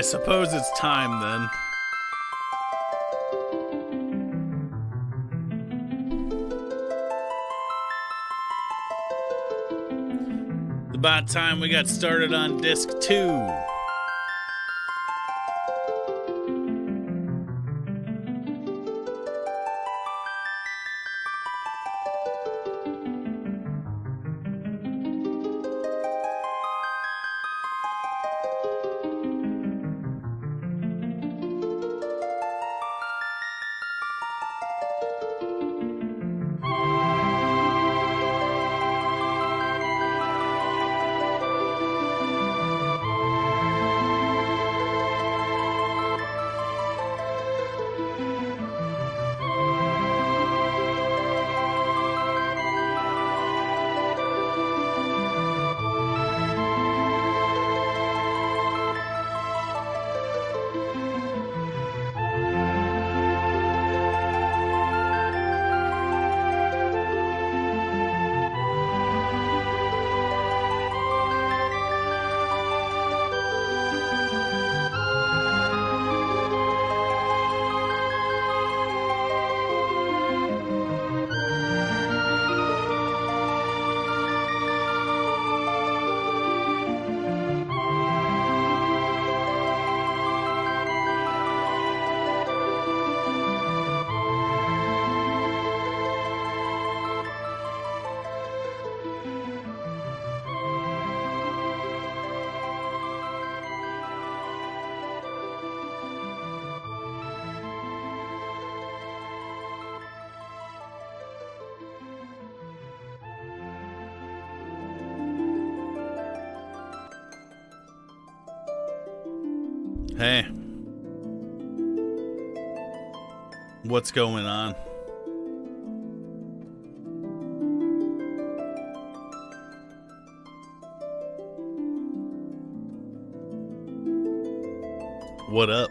I suppose it's time then. About time we got started on disc two. What's going on? What up?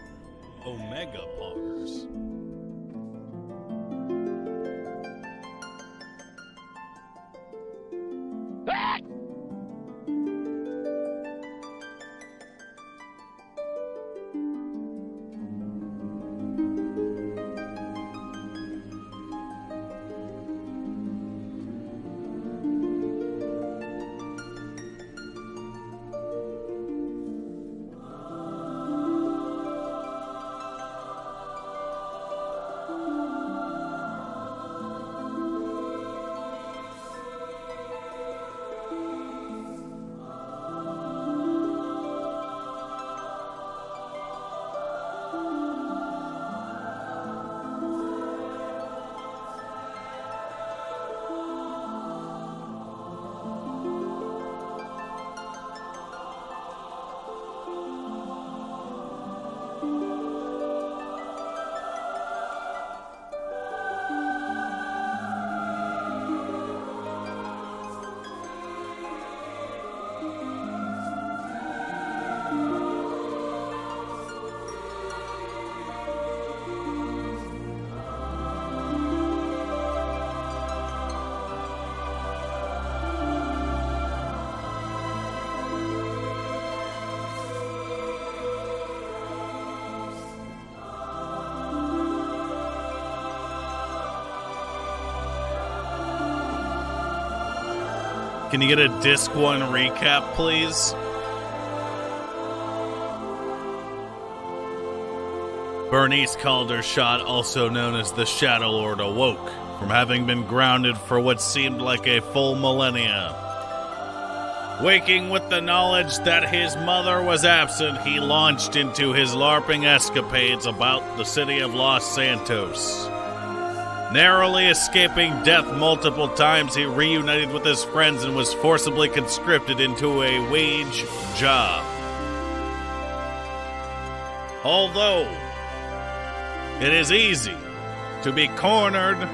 Can you get a disc one recap, please? Bernice Caldershot, also known as the Shadow Lord, awoke from having been grounded for what seemed like a full millennia. Waking with the knowledge that his mother was absent, he launched into his LARPing escapades about the city of Los Santos. Narrowly escaping death multiple times, he reunited with his friends and was forcibly conscripted into a wage job. Although it is easy to be cornered,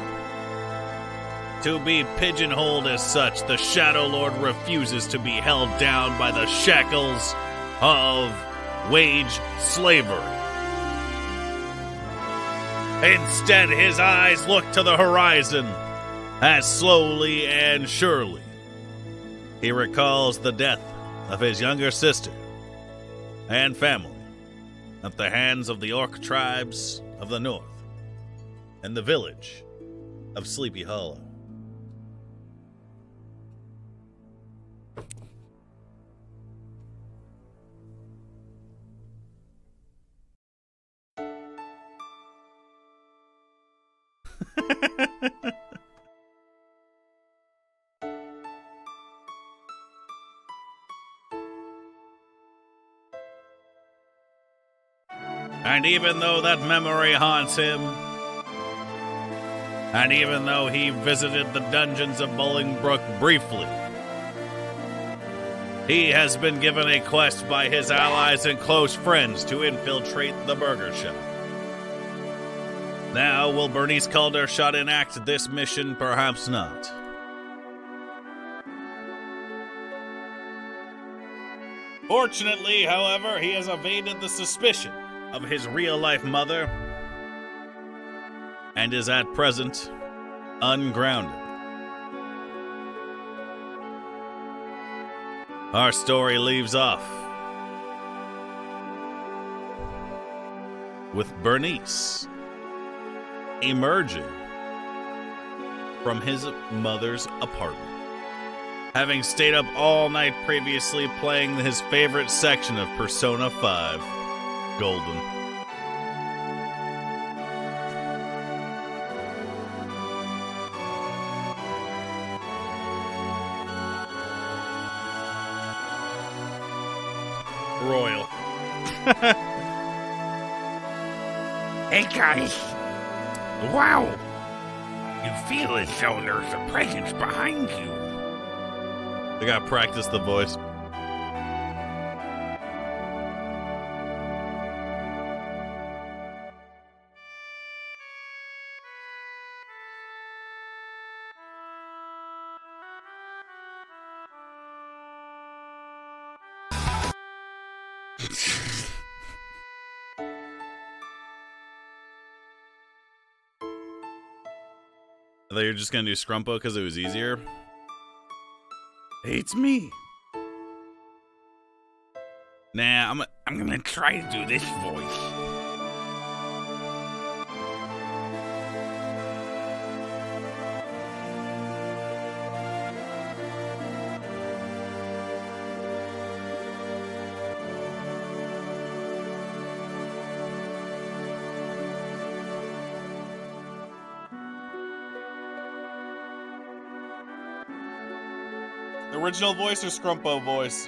to be pigeonholed as such, the Shadow Lord refuses to be held down by the shackles of wage slavery. Instead, his eyes look to the horizon as slowly and surely he recalls the death of his younger sister and family at the hands of the orc tribes of the north and the village of Sleepy Hollow. And even though that memory haunts him, and even though he visited the dungeons of Bolingbroke briefly, he has been given a quest by his allies and close friends to infiltrate the burger shop. Now, will Bernice Caldershot enact this mission? Perhaps not. Fortunately, however, he has evaded the suspicion of his real life mother and is at present ungrounded. Our story leaves off with Bernice emerging from his mother's apartment. Having stayed up all night previously playing his favorite section of Persona 5 Golden. Royal. hey guys! Wow! You feel as though there's a presence behind you. I gotta practice the voice. Just gonna do Scrumpo because it was easier. It's me. Nah, I'm. I'm gonna try to do this voice. Original voice or Scrumpo voice?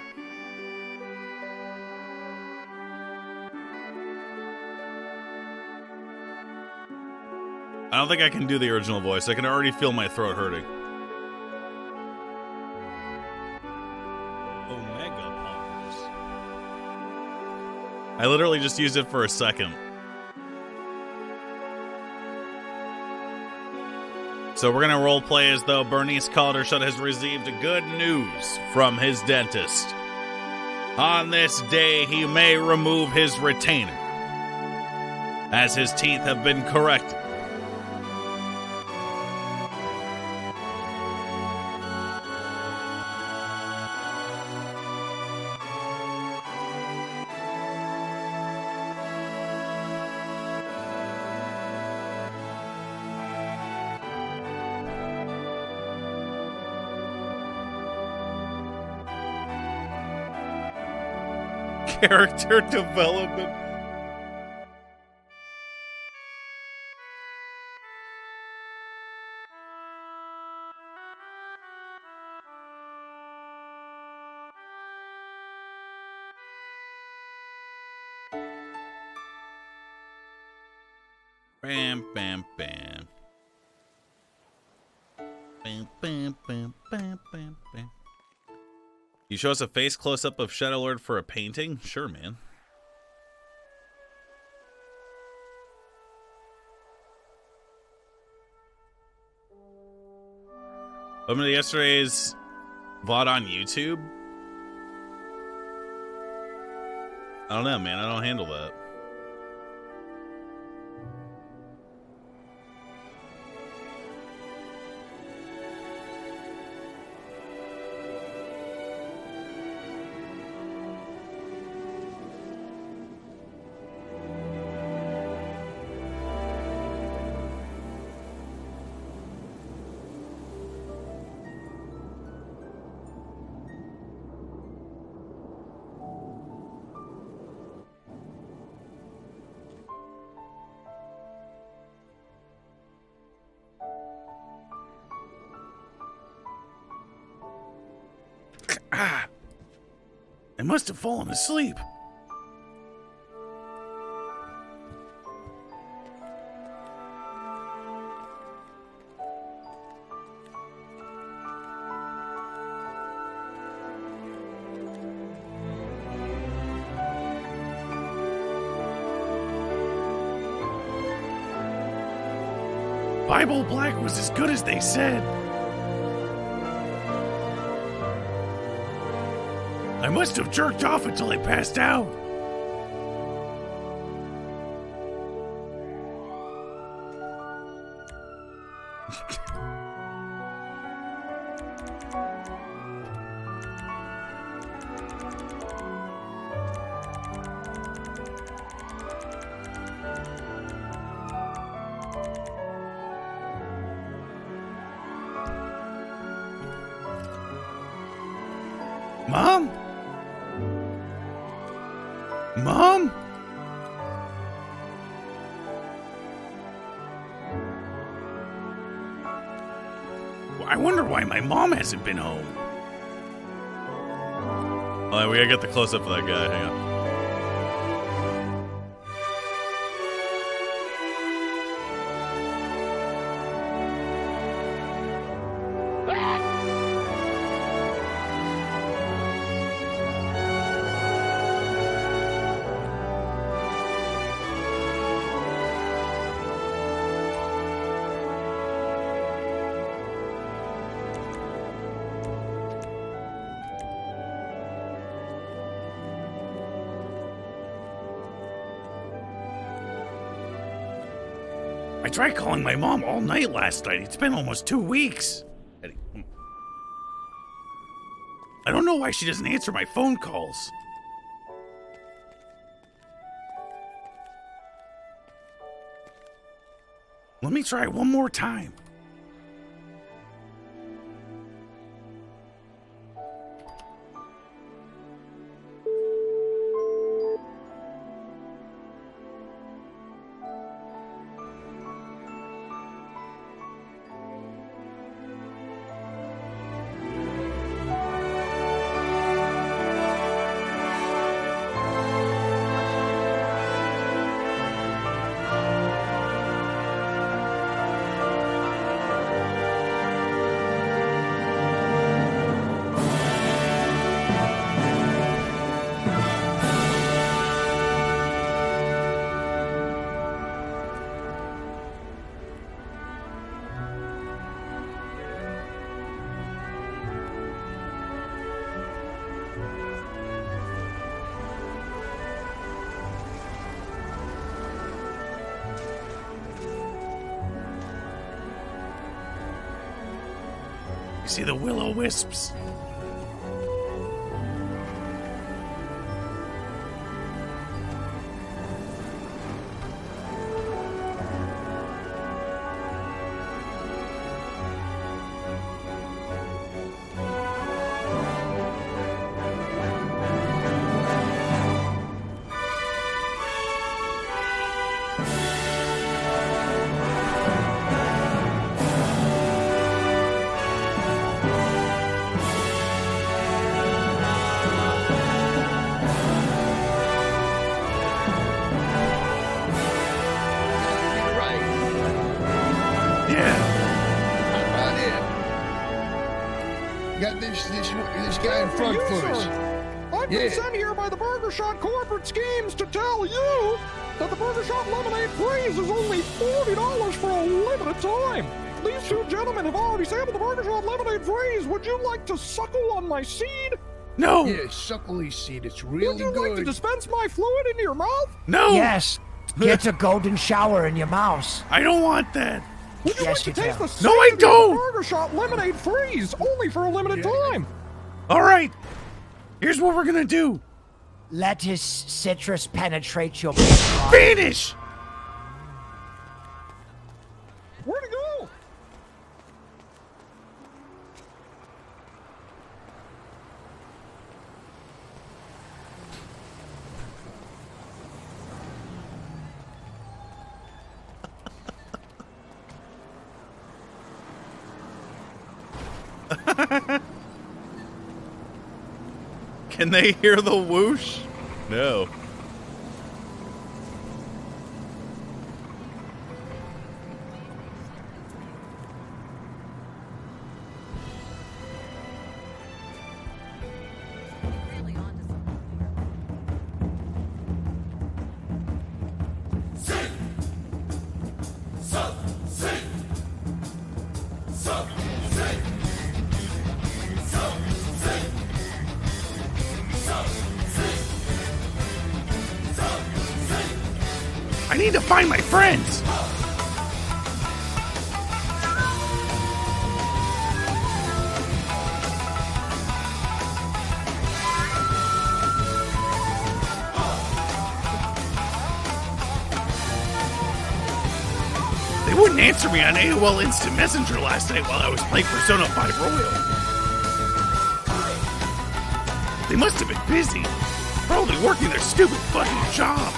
I don't think I can do the original voice. I can already feel my throat hurting. Omega Punkers. I literally just used it for a second. So we're gonna role play as though Bernice Caldershot has received good news from his dentist. On this day, he may remove his retainer, as his teeth have been corrected. Character development. You show us a face close up of Shadow Lord for a painting? Sure, man. Welcome to yesterday's VOD on YouTube. I don't know, man. I don't handle that. Must have fallen asleep. Bible Black was as good as they said. I must have jerked off until I passed out. Hasn't been home. Oh, we gotta get the close up of that guy. Hang on. Tried calling my mom all night last night. It's been almost two weeks. I don't know why she doesn't answer my phone calls. Let me try one more time. See the willow wisps? Guy in front you, for sir. I've Yeah. been sent here by the Burger Shot corporate schemes to tell you that the Burger Shot Lemonade Freeze is only $40 for a limited time. These two gentlemen have already sampled the Burger Shot Lemonade Freeze. Would you like to suckle on my seed? No. Yeah, suckly seed. It's really good. Would really you like to dispense my fluid into your mouth? No. Yes. Get a golden shower in your mouth. I don't want that. Would you Yes, like to you taste can. the seed No, I don't. Burger Shot Lemonade Freeze, only for a limited Yeah. time? All right. Here's what we're gonna do. Let his citrus penetrate your blood. Can they hear the whoosh? No. Instant Messenger last night while I was playing Persona 5 Royal. They must have been busy. Probably working their stupid fucking job.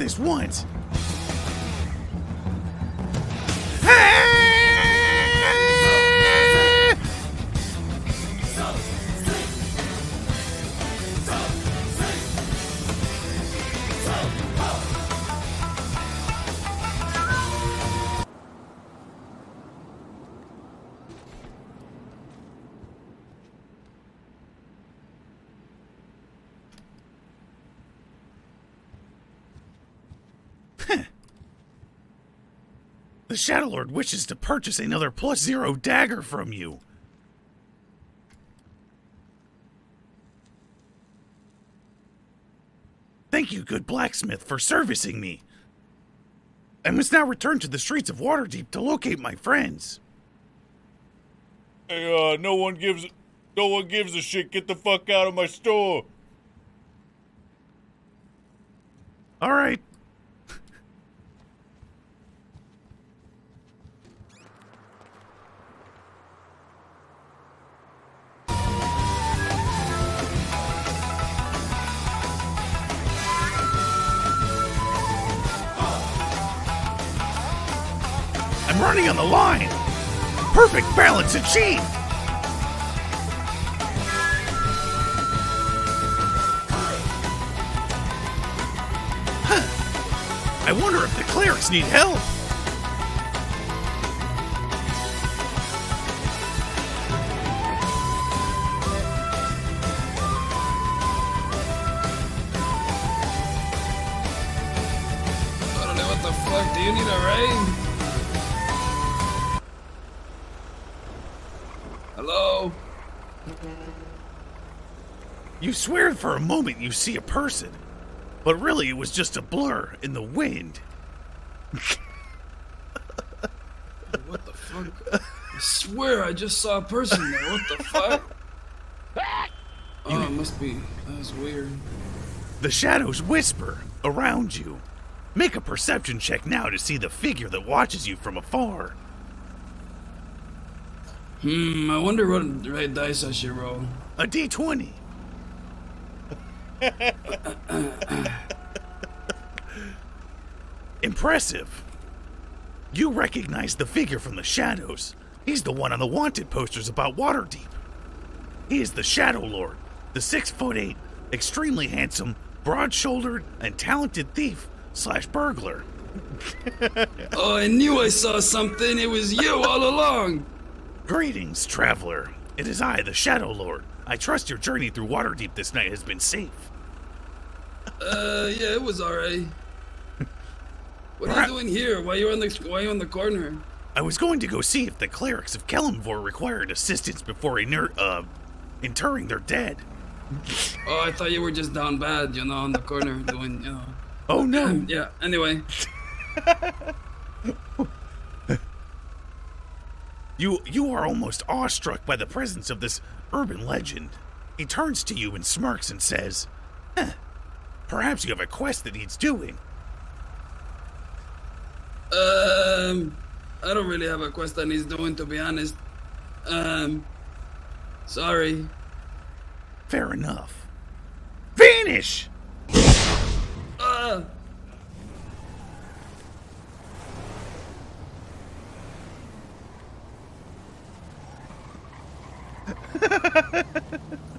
This once. The Shadow Lord wishes to purchase another plus zero dagger from you. Thank you, good blacksmith, for servicing me. I must now return to the streets of Waterdeep to locate my friends. Hey, uh, no one gives no one gives a shit. Get the fuck out of my store. All right. On the line. Perfect balance achieved. I wonder if the clerics need help. You swear for a moment you see a person, but really it was just a blur in the wind. What the fuck? I swear I just saw a person there. What the fuck? Oh, it must be. That was weird. The shadows whisper around you. Make a perception check now to see the figure that watches you from afar. Hmm, I wonder what right dice I should roll. A d20. Impressive. You recognize the figure from the shadows. He's the one on the wanted posters about Waterdeep. He is the Shadow Lord, the six foot eight, extremely handsome, broad shouldered, and talented thief slash burglar. Oh, I knew I saw something. It was you all along. Greetings, traveler. It is I, the Shadow Lord. I trust your journey through Waterdeep this night has been safe. Uh, yeah, it was alright. What are you doing here? Why you on the Why you on the corner? I was going to go see if the clerics of Kelemvor required assistance before iner- uh, interring their dead. Oh, I thought you were just down bad, you know, on the corner doing, you know. Oh no! Yeah. Anyway. you you are almost awestruck by the presence of this urban legend. He turns to you and smirks and says, "Huh, Perhaps you have a quest that needs doing. Um, I don't really have a quest that needs doing, to be honest. Um, sorry. Fair enough. Vanish! Uh,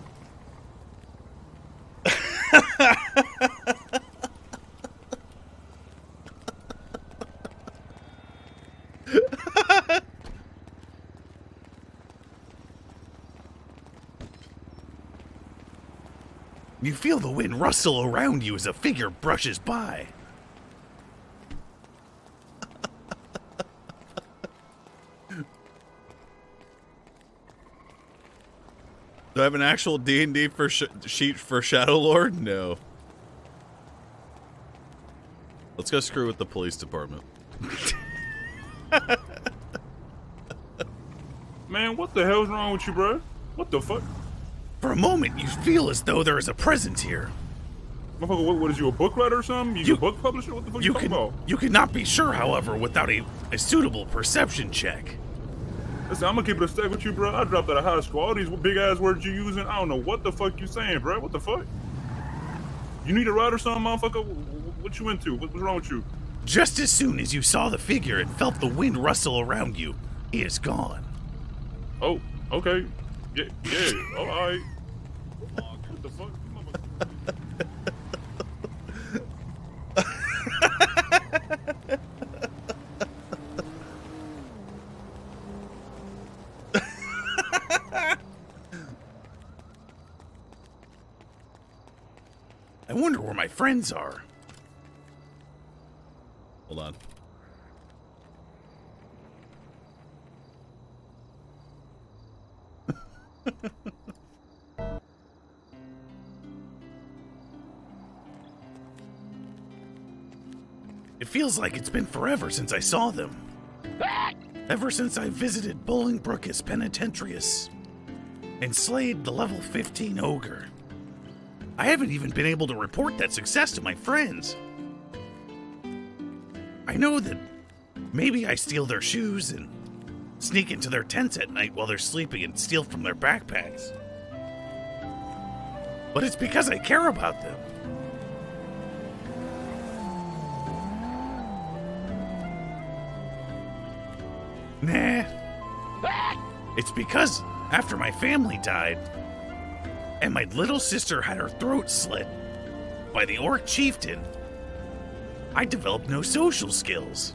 You feel the wind rustle around you as a figure brushes by. Do I have an actual D and D for sh- sheet for Shadow Lord? No. Let's go screw with the police department. Man, what the hell's wrong with you, bro? What the fuck? For a moment, you feel as though there is a presence here. Motherfucker, what, what is you, a book writer or something? You, You- a book publisher? What the fuck you, You can about? you cannot be sure, however, without a, a suitable perception check. Listen, I'm gonna keep it a stack with you, bro. I dropped out of high school. All these big ass words you using, I don't know what the fuck you saying, bro. What the fuck? You need a ride or something, motherfucker? Wh- wh- What you into? What, what's wrong with you? Just as soon as you saw the figure and felt the wind rustle around you, he is gone. Oh, okay. Yeah, yeah. All right. What the fuck? You motherfucker- I wonder where my friends are. Hold on. It feels like it's been forever since I saw them. Ever since I visited Bolingbrookis Penitentiarius and slayed the level 15 ogre. I haven't even been able to report that success to my friends. I know that maybe I steal their shoes and sneak into their tents at night while they're sleeping and steal from their backpacks. But it's because I care about them. Nah. It's because after my family died, and my little sister had her throat slit by the orc chieftain, I developed no social skills.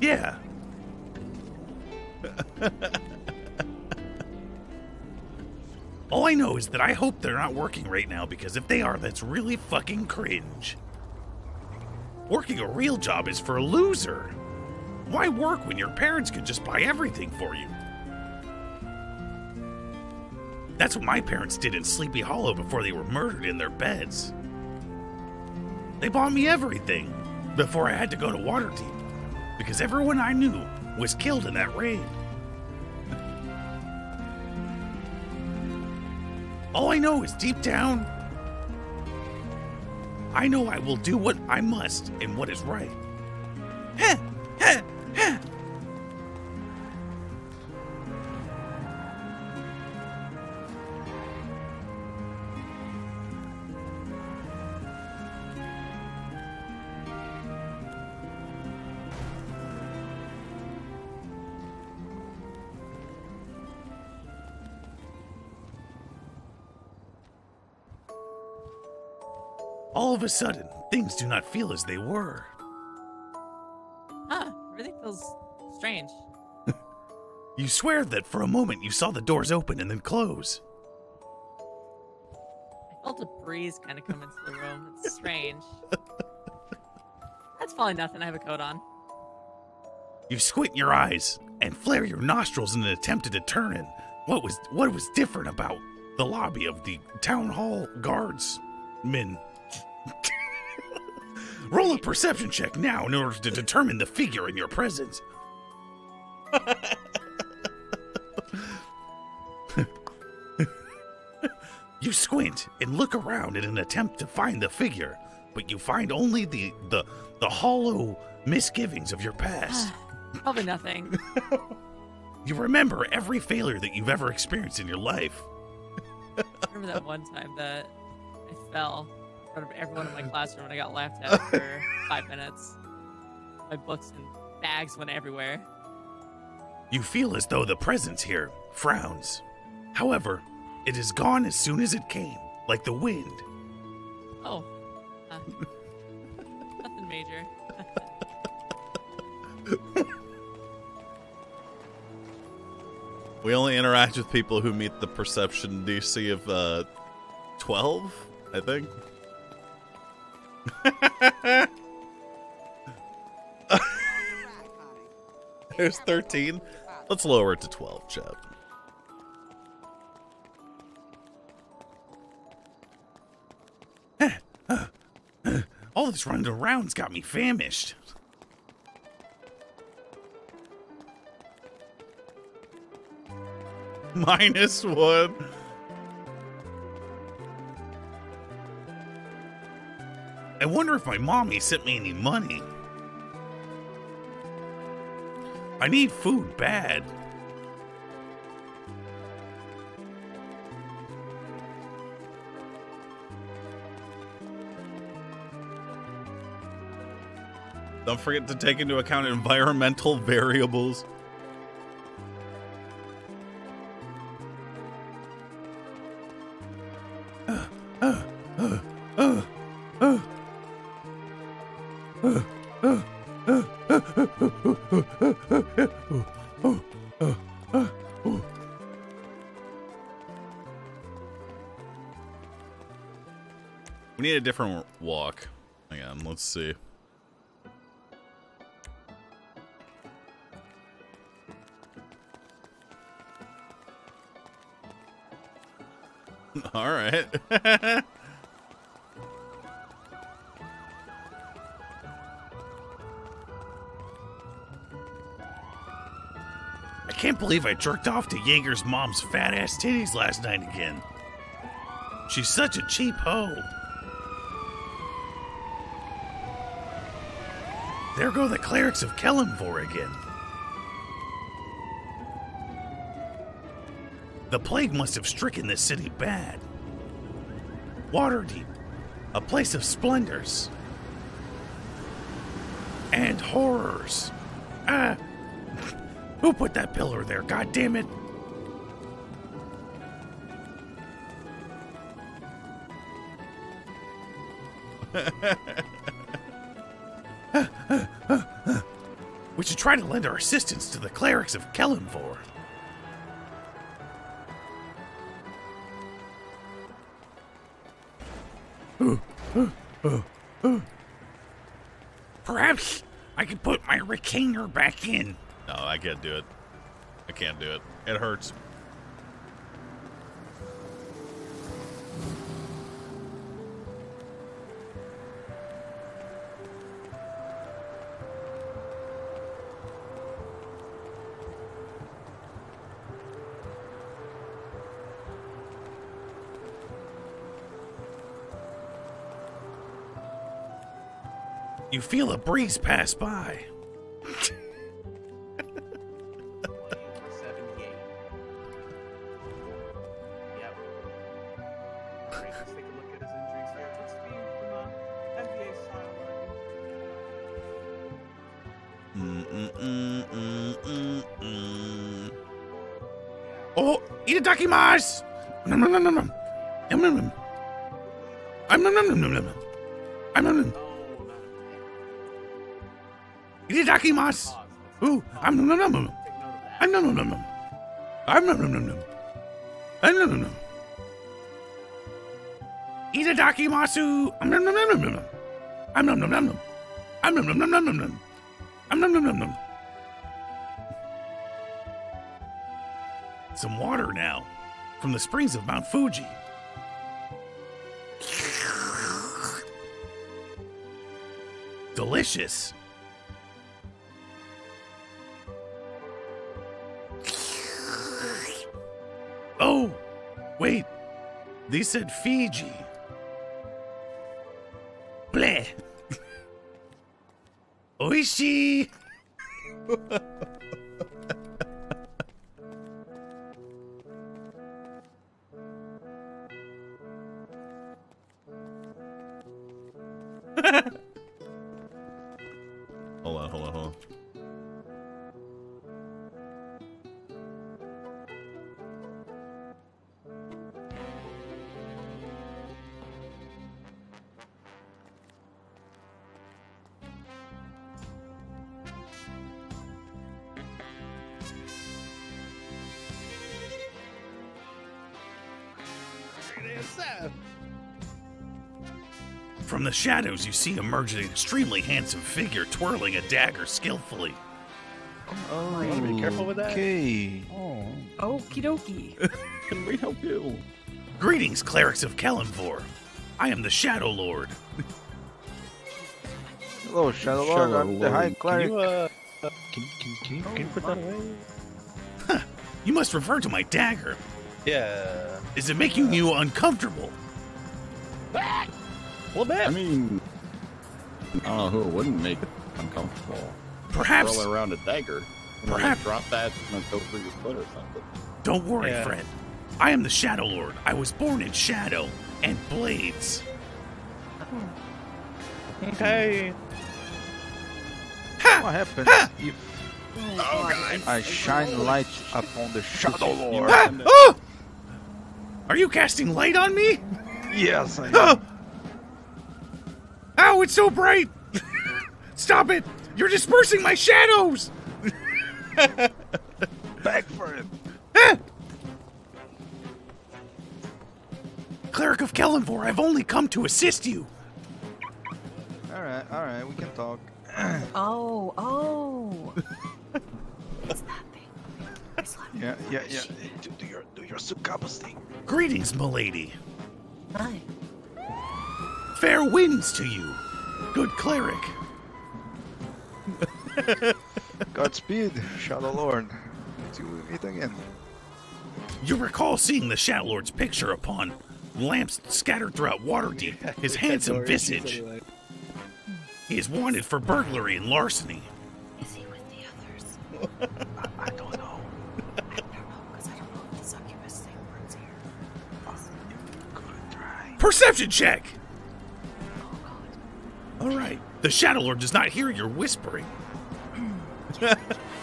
Yeah. All I know is that I hope they're not working right now because if they are, that's really fucking cringe. Working a real job is for a loser. Why work when your parents could just buy everything for you? That's what my parents did in Sleepy Hollow before they were murdered in their beds. They bought me everything before I had to go to Waterdeep because everyone I knew was killed in that raid. All I know is deep down, I know I will do what I must and what is right. All of a sudden, things do not feel as they were. Huh. Everything feels strange. You swear that for a moment you saw the doors open and then close. I felt a breeze kind of come into the room. It's strange. That's probably nothing. I have a coat on. You squint your eyes and flare your nostrils in an attempt to determine what was what was different about the lobby of the town hall guardsmen. Roll a perception check now in order to determine the figure in your presence. you squint and look around in an attempt to find the figure, but you find only the the the hollow misgivings of your past. Probably nothing. You remember every failure that you've ever experienced in your life. I remember that one time that I fell front of everyone in my classroom and I got laughed at for five minutes. My books and bags went everywhere. You feel as though the presence here frowns. However, it is gone as soon as it came, like the wind. Oh. Uh, nothing major. We only interact with people who meet the perception DC of uh, 12, I think. There's 13. Let's lower it to 12, Chad. All this running around's got me famished. Minus one. I wonder if my mommy sent me any money. I need food bad. Don't forget to take into account environmental variables. See. All right. I can't believe I jerked off to Jaeger's mom's fat ass titties last night again. She's such a cheap hoe. There go the clerics of Kelemvor again. The plague must have stricken this city bad. Waterdeep, a place of splendors and horrors. Ah, who put that pillar there? God damn it! should try to lend our assistance to the clerics of Kelemvor. Perhaps I could put my retainer back in. No, I can't do it. I can't do it. It hurts. Feel a breeze pass by. Oh, itadakimasu! Nom nom nom nom nom. Nom nom nom. Nom nom nom nom nom. Itadakimasu! Ooh, I'm nom nom nom. I'm nom nom nom nom. I'm nom nom nom nom. I'm nom nom nom. Itadakimasu! I'm nom nom nom nom nom. I'm nom nom nom nom. I'm nom nom nom nom nom nom. I'm nom nom nom nom. Some water now from the springs of Mount Fuji. Delicious. They said Fiji. Bleh. Oishi. the shadows, you see emerge an extremely handsome figure twirling a dagger skillfully. Oh, you want to be careful with that? Okay. Oh. Okie dokie. Can we help you? Greetings, clerics of Kelemvor. I am the Shadow Lord. Hello, Shadow Lord. I'm the High Cleric. Can you, uh, can, can, can, you, can you put that away? Huh. You must refer to my dagger. Yeah. Is it making you uncomfortable? Well, I mean, I don't know who it wouldn't make it uncomfortable. Perhaps- Roll around a dagger. Perhaps- Drop that and go through your foot or something. Don't worry, Yeah. friend. I am the Shadow Lord. I was born in shadow and blades. Okay. What happens if I shine light upon the Shadow Lord? Ah! Oh! Are you casting light on me? Yes, I Oh! It's so bright! Stop it! You're dispersing my shadows! Back for him! Ah! Cleric of Kelemvor, I've only come to assist you. All right, all right, we can talk. Oh, oh. It's that thing. Yeah, yeah, yeah. Do, do your do your succubus thing. Greetings, milady. Hi. Fair winds to you, good cleric. Godspeed, Shadow Lord. Till we meet again. You recall seeing the Shadow Lord's picture upon lamps scattered throughout Waterdeep, his handsome visage. He is wanted for burglary and larceny. Is he with the others? I don't know. I don't know, because I don't know if the succubus thing works here. Perception check! Alright. The Shadow Lord does not hear your whispering.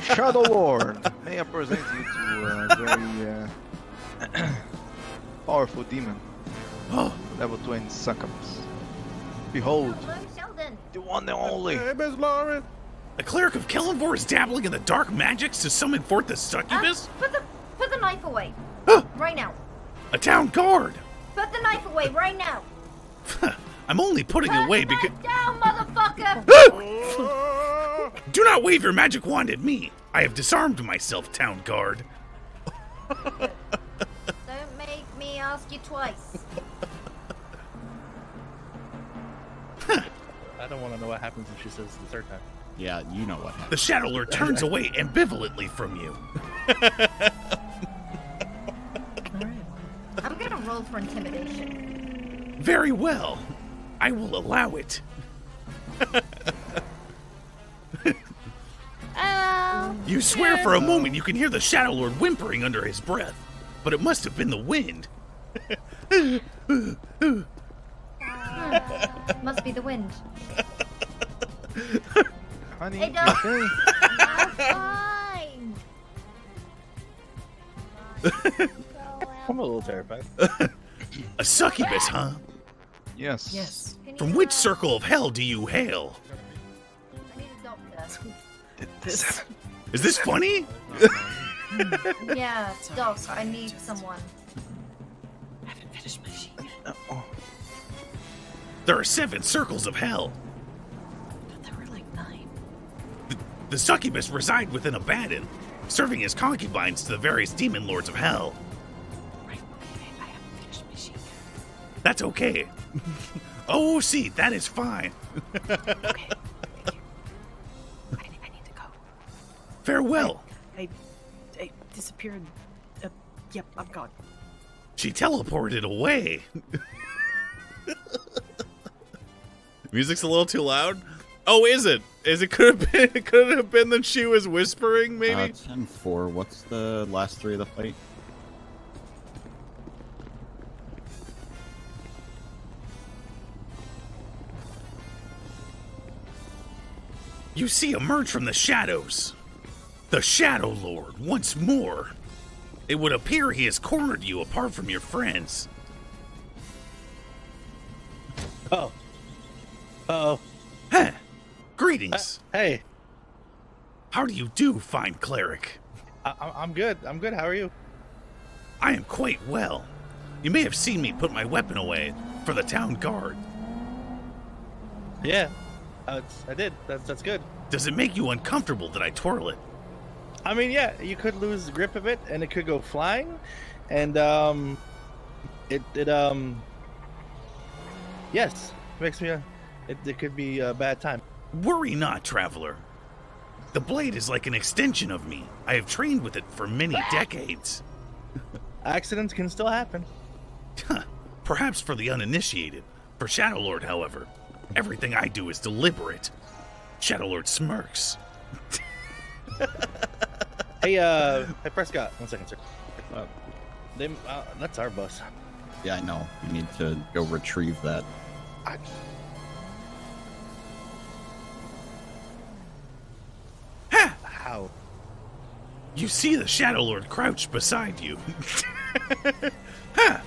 Shadow Lord, may I present you to a very uh, powerful demon. Oh. Level 20 succubus. Behold, the one and only. Hey, Miss Lauren. The cleric of Kelemvor is dabbling in the dark magics to summon forth the succubus? Put the put the knife away. right now. A town guard! Put the knife away right now. I'm only putting it away because. Down, motherfucker. Do not wave your magic wand at me! I have disarmed myself, town guard. Don't make me ask you twice. I don't want to know what happens if she says it the third time. Yeah, you know what happened. The Shadow Lord turns away ambivalently from you. I'm gonna roll for intimidation. Very well. I will allow it. Oh. You swear for a moment you can hear the Shadow Lord whimpering under his breath, but it must have been the wind. Ah, must be the wind. Honey, Hey, you okay? I'm fine. I'm a little terrified. A succubus, huh? Yes. Yes. From which uh, circle of hell do you hail? I need a doctor. This. Is this funny? yeah, doc. I need someone. I haven't finished my sheet yet. Uh, oh. There are seven circles of hell. But There were like nine. The succubus reside within Abaddon, serving as concubines to the various demon lords of hell. Right. I have finished my sheet. That's okay. oh, see, that is fine. okay. Thank you. I, I, need to go. Farewell. I, I, I disappeared. Uh, yep, I'm gone. She teleported away. Music's a little too loud. Oh, is it? Is it could have been? Could have been that she was whispering? Maybe. Uh, ten four. What's the last three of the fight? You see emerge from the shadows. The Shadow Lord, once more. It would appear he has cornered you apart from your friends. Oh. Oh. Huh. Greetings. Uh, hey. How do you do, fine cleric? I, I- I'm good. I'm good. How are you? I am quite well. You may have seen me put my weapon away for the town guard. Yeah. Uh, I did. That's that's good. Does it make you uncomfortable that I twirl it? I mean, yeah, you could lose grip of it, and it could go flying, and um, it it um, yes, makes me a. It, it could be a bad time. Worry not, traveler. The blade is like an extension of me. I have trained with it for many decades. Accidents can still happen. Perhaps for the uninitiated. For Shadow Lord, however, everything I do is deliberate. Shadow Lord smirks. Hey, uh, hey Prescott, one second, sir. Uh, they, uh, that's our bus. Yeah, I know. You need to go retrieve that. I, How? You see the Shadow Lord crouched beside you. ha!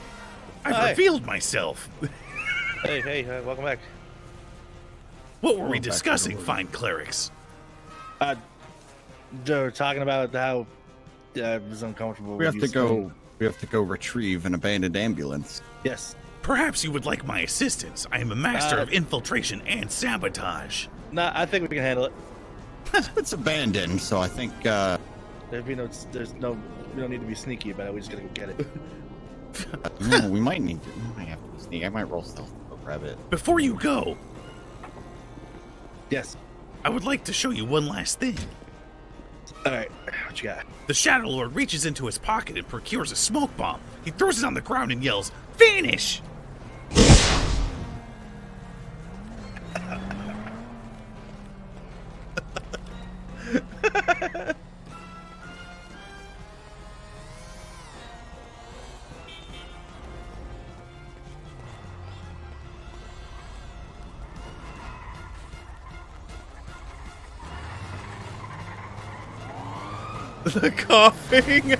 I've Hi. revealed myself. Hey, hey, uh, welcome back. What were we Welcome back to the discussing, Lord. fine clerics? Uh, they're talking about how uh, it was uncomfortable. We have to go. swinging. We have to go retrieve an abandoned ambulance. Yes. Perhaps you would like my assistance. I am a master Uh, of infiltration and sabotage. Nah, I think we can handle it. it's abandoned, so I think uh, There'd be no. There's no. We don't need to be sneaky about it. We just gotta go get it. no, we might need to. We might have to sneak. I might roll stealth to go grab it. Before you go, yes, I would like to show you one last thing. All right, what you got? The Shadow Lord reaches into his pocket and procures a smoke bomb. He throws it on the ground and yells, "Vanish!" the coughing.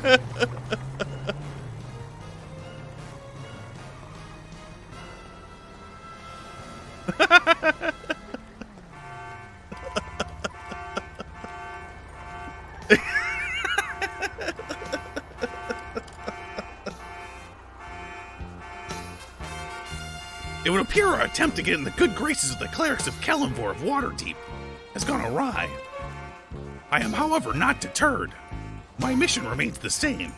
It would appear our attempt to get in the good graces of the clerics of Kelemvor of Waterdeep has gone awry. I am, however, not deterred. My mission remains the same.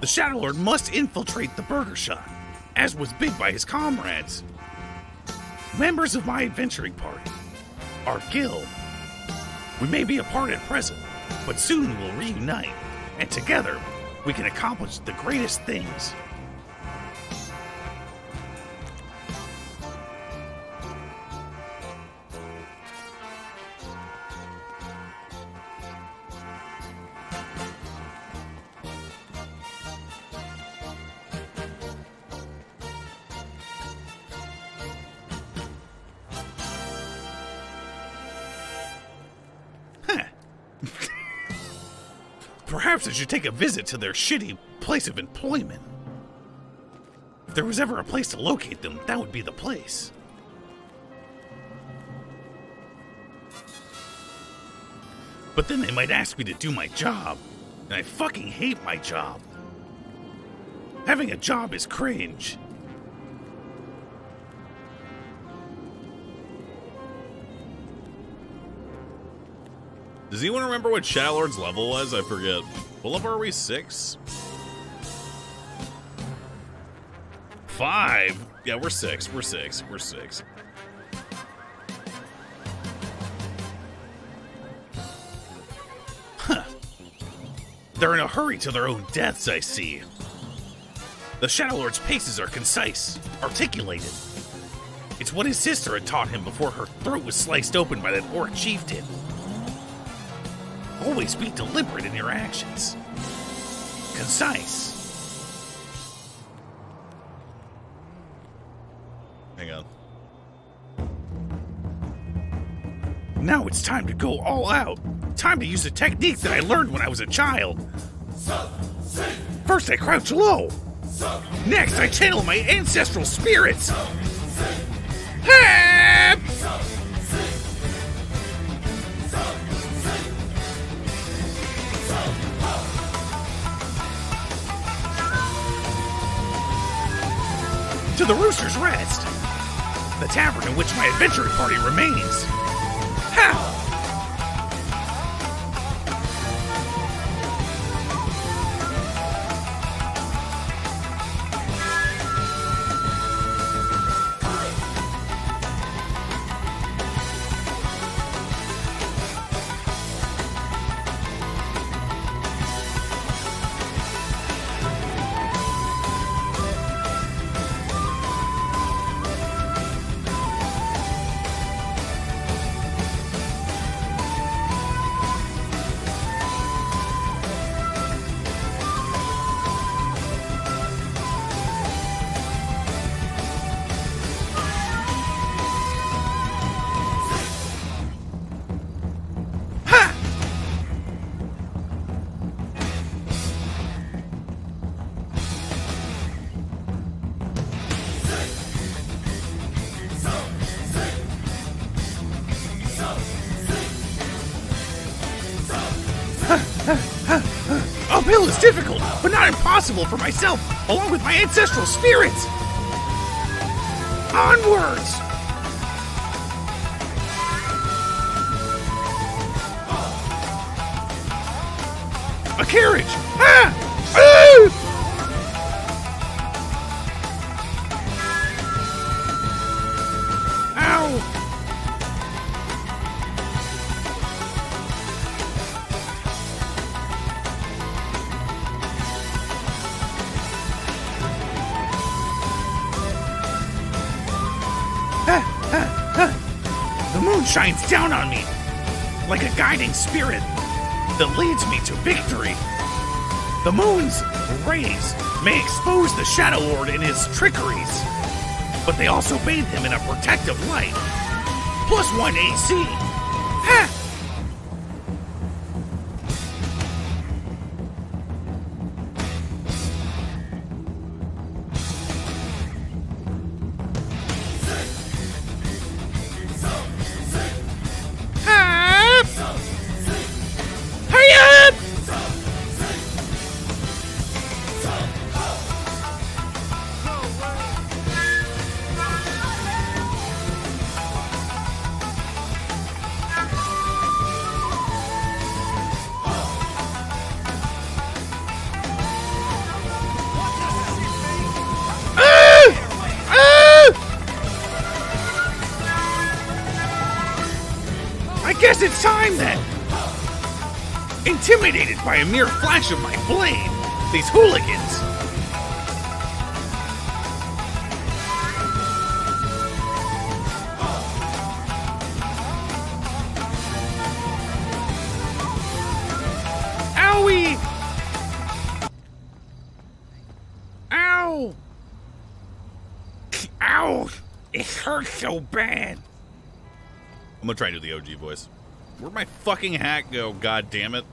The Shadow Lord must infiltrate the Burger Shot, as was bid by his comrades. Members of my adventuring party, our guild. We may be apart at present, but soon we'll reunite, and together we can accomplish the greatest things. Perhaps I should take a visit to their shitty place of employment. If there was ever a place to locate them, that would be the place. But then they might ask me to do my job, and I fucking hate my job. Having a job is cringe. Does anyone remember what Shadow Lord's level was? I forget. What level are we? Six? Five? Yeah, we're six. We're six. We're six. They're in a hurry to their own deaths, I see. The Shadow Lord's paces are concise, articulated. It's what his sister had taught him before her throat was sliced open by that orc chieftain. Always be deliberate in your actions. Concise. Hang on. Now it's time to go all out. Time to use a technique that I learned when I was a child. First, I crouch low. Next, I channel my ancestral spirits. Hap! In which my adventuring party remains. Ha! Not impossible for myself, along with my ancestral spirits. Onwards! A carriage! Down on me like a guiding spirit that leads me to victory. The moon's rays may expose the Shadow Lord in his trickeries, but they also bathe him in a protective light. Plus one AC. Ha! Intimidated by a mere flash of my blade, these hooligans. Owie! Ow! Ow! It hurts so bad. I'm gonna try to do the OG voice. Where'd my fucking hat go? God damn it!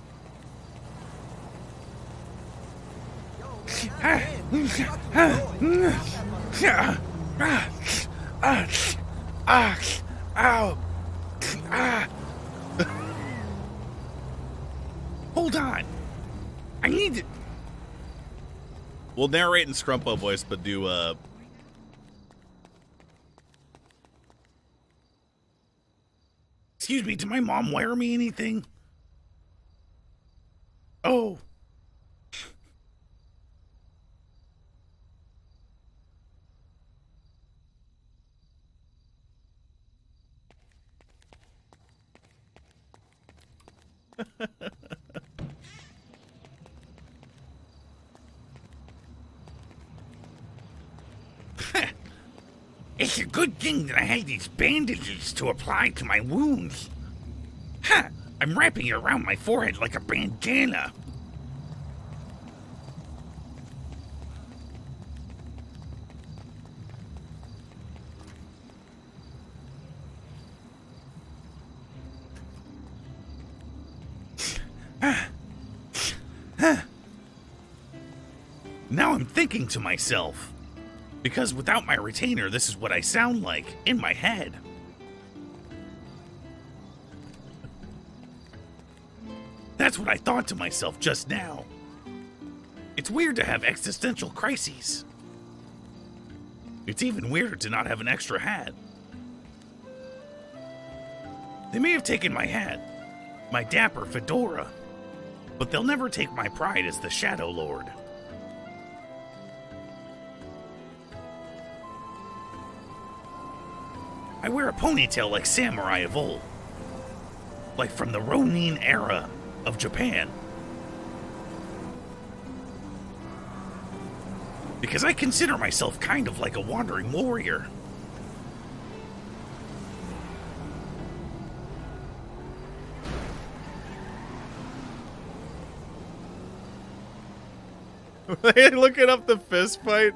Ow! Ah. Hold on. I need to. We'll narrate in Scrumpo voice, but do uh. Excuse me, did my mom wire me anything? Oh. it's a good thing that I had these bandages to apply to my wounds. Huh, I'm wrapping it around my forehead like a bandana. Thinking to myself, because without my retainer, this is what I sound like in my head. That's what I thought to myself just now. It's weird to have existential crises. It's even weirder to not have an extra hat. They may have taken my hat, my dapper fedora, but they'll never take my pride as the Shadow Lord. I wear a ponytail like samurai of old, like from the Ronin era of Japan. Because I consider myself kind of like a wandering warrior. looking up the fist fight.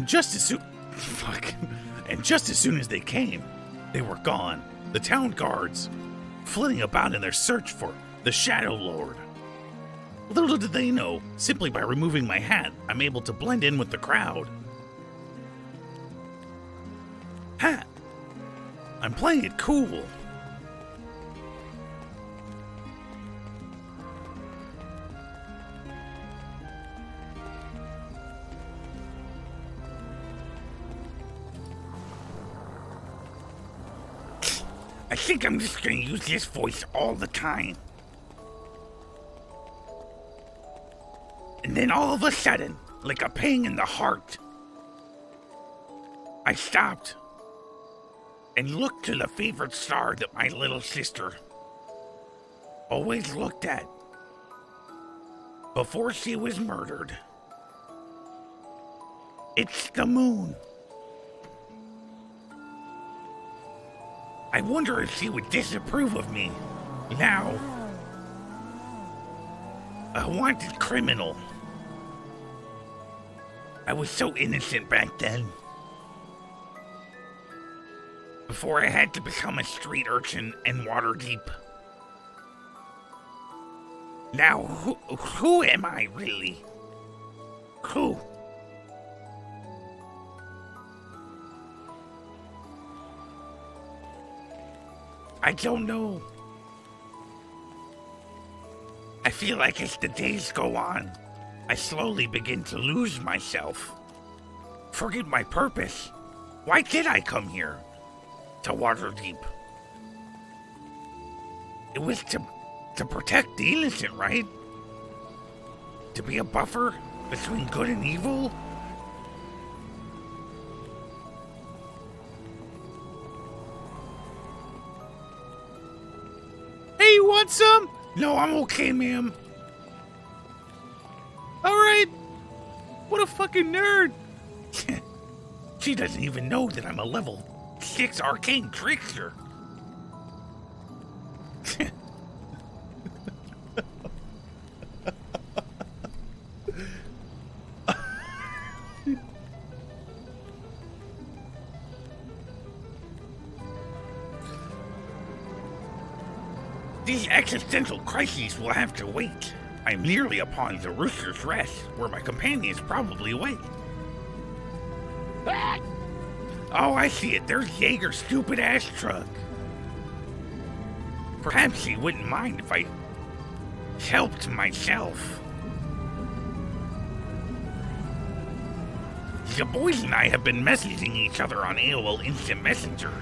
And just as soon. Fuck. And just as soon as they came, they were gone. The town guards, flitting about in their search for the Shadow Lord. Little did they know, simply by removing my hat, I'm able to blend in with the crowd. Hat! I'm playing it cool. This voice all the time. And then all of a sudden, like a ping in the heart, I stopped and looked to the favorite star that my little sister always looked at before she was murdered. It's the moon. I wonder if she would disapprove of me now. A wanted criminal. I was so innocent back then. Before I had to become a street urchin and Waterdeep. Now, who, who am I really? Who? I don't know. I feel like as the days go on, I slowly begin to lose myself. Forget my purpose. Why did I come here? To Waterdeep. It was to to protect the innocent, right? To be a buffer between good and evil? Want some? No, I'm okay, ma'am. All right. What a fucking nerd. she doesn't even know that I'm a level 6 arcane trickster. existential crises will have to wait. I'm nearly upon the Rooster's Rest, where my companions probably wait. Ah! Oh, I see it. There's Jaeger's stupid ass truck. Perhaps he wouldn't mind if I helped myself. The boys and I have been messaging each other on AOL Instant Messenger.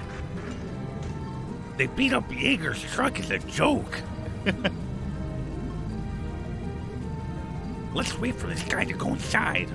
They beat up Jaeger's truck as a joke. Let's wait for this guy to go inside.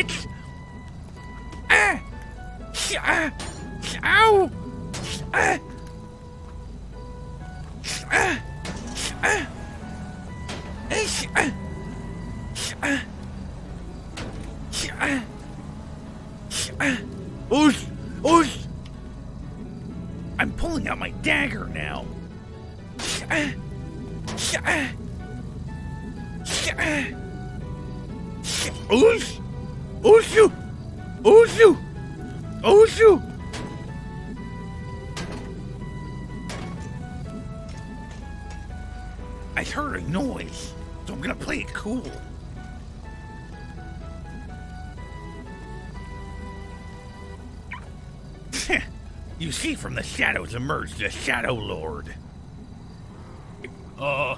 It's the Shadow Lord. Uh,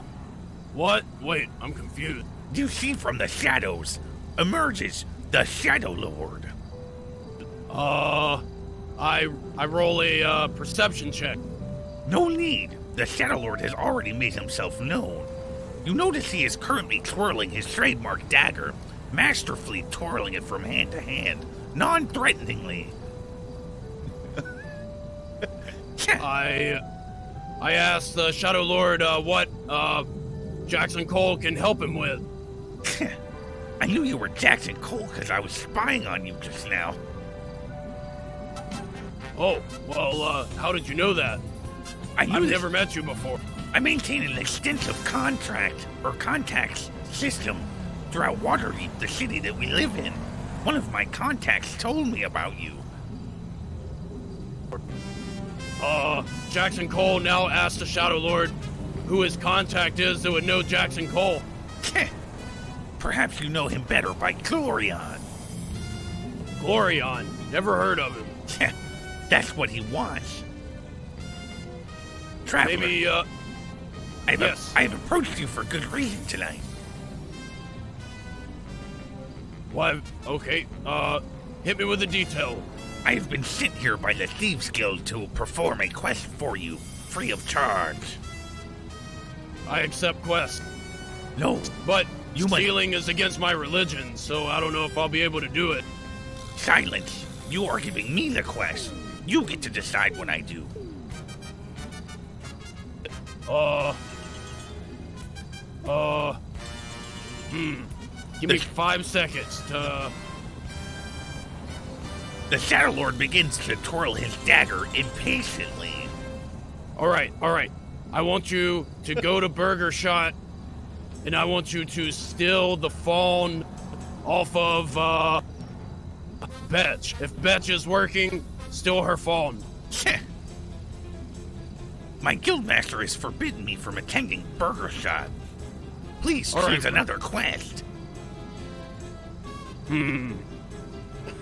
what? Wait, I'm confused. You see from the shadows emerges the Shadow Lord. Uh, I I roll a uh, perception check. No need. The Shadow Lord has already made himself known. You notice he is currently twirling his trademark dagger, masterfully twirling it from hand to hand, non I I asked the Shadow Lord uh, what uh, Jackson Cole can help him with. I knew you were Jackson Cole because I was spying on you just now. Oh, well, uh, how did you know that? I this- never met you before. I maintain an extensive contract or contacts system throughout Waterdeep, the city that we live in. One of my contacts told me about you. Uh, Jackson Cole now asks the Shadow Lord who his contact is that would know Jackson Cole. Perhaps you know him better by Glorion. Glorion, never heard of him. That's what he wants. Traveler, Maybe, uh, I've, yes. I've approached you for good reason tonight. Why, okay, uh, hit me with the detail. I have been sent here by the Thieves Guild to perform a quest for you, free of charge. I accept quest. No, But You stealing is against my religion, so I don't know if I'll be able to do it. silence. You are giving me the quest. You get to decide when I do. Uh. Uh. Hmm. Give me five seconds to. The Shadow Lord begins to twirl his dagger impatiently. All right, all right. I want you to go to Burger Shot, and I want you to steal the phone off of uh, Betch. If Betch is working, steal her phone. My guildmaster has forbidden me from attending Burger Shot. Please All right. choose another quest. Hmm.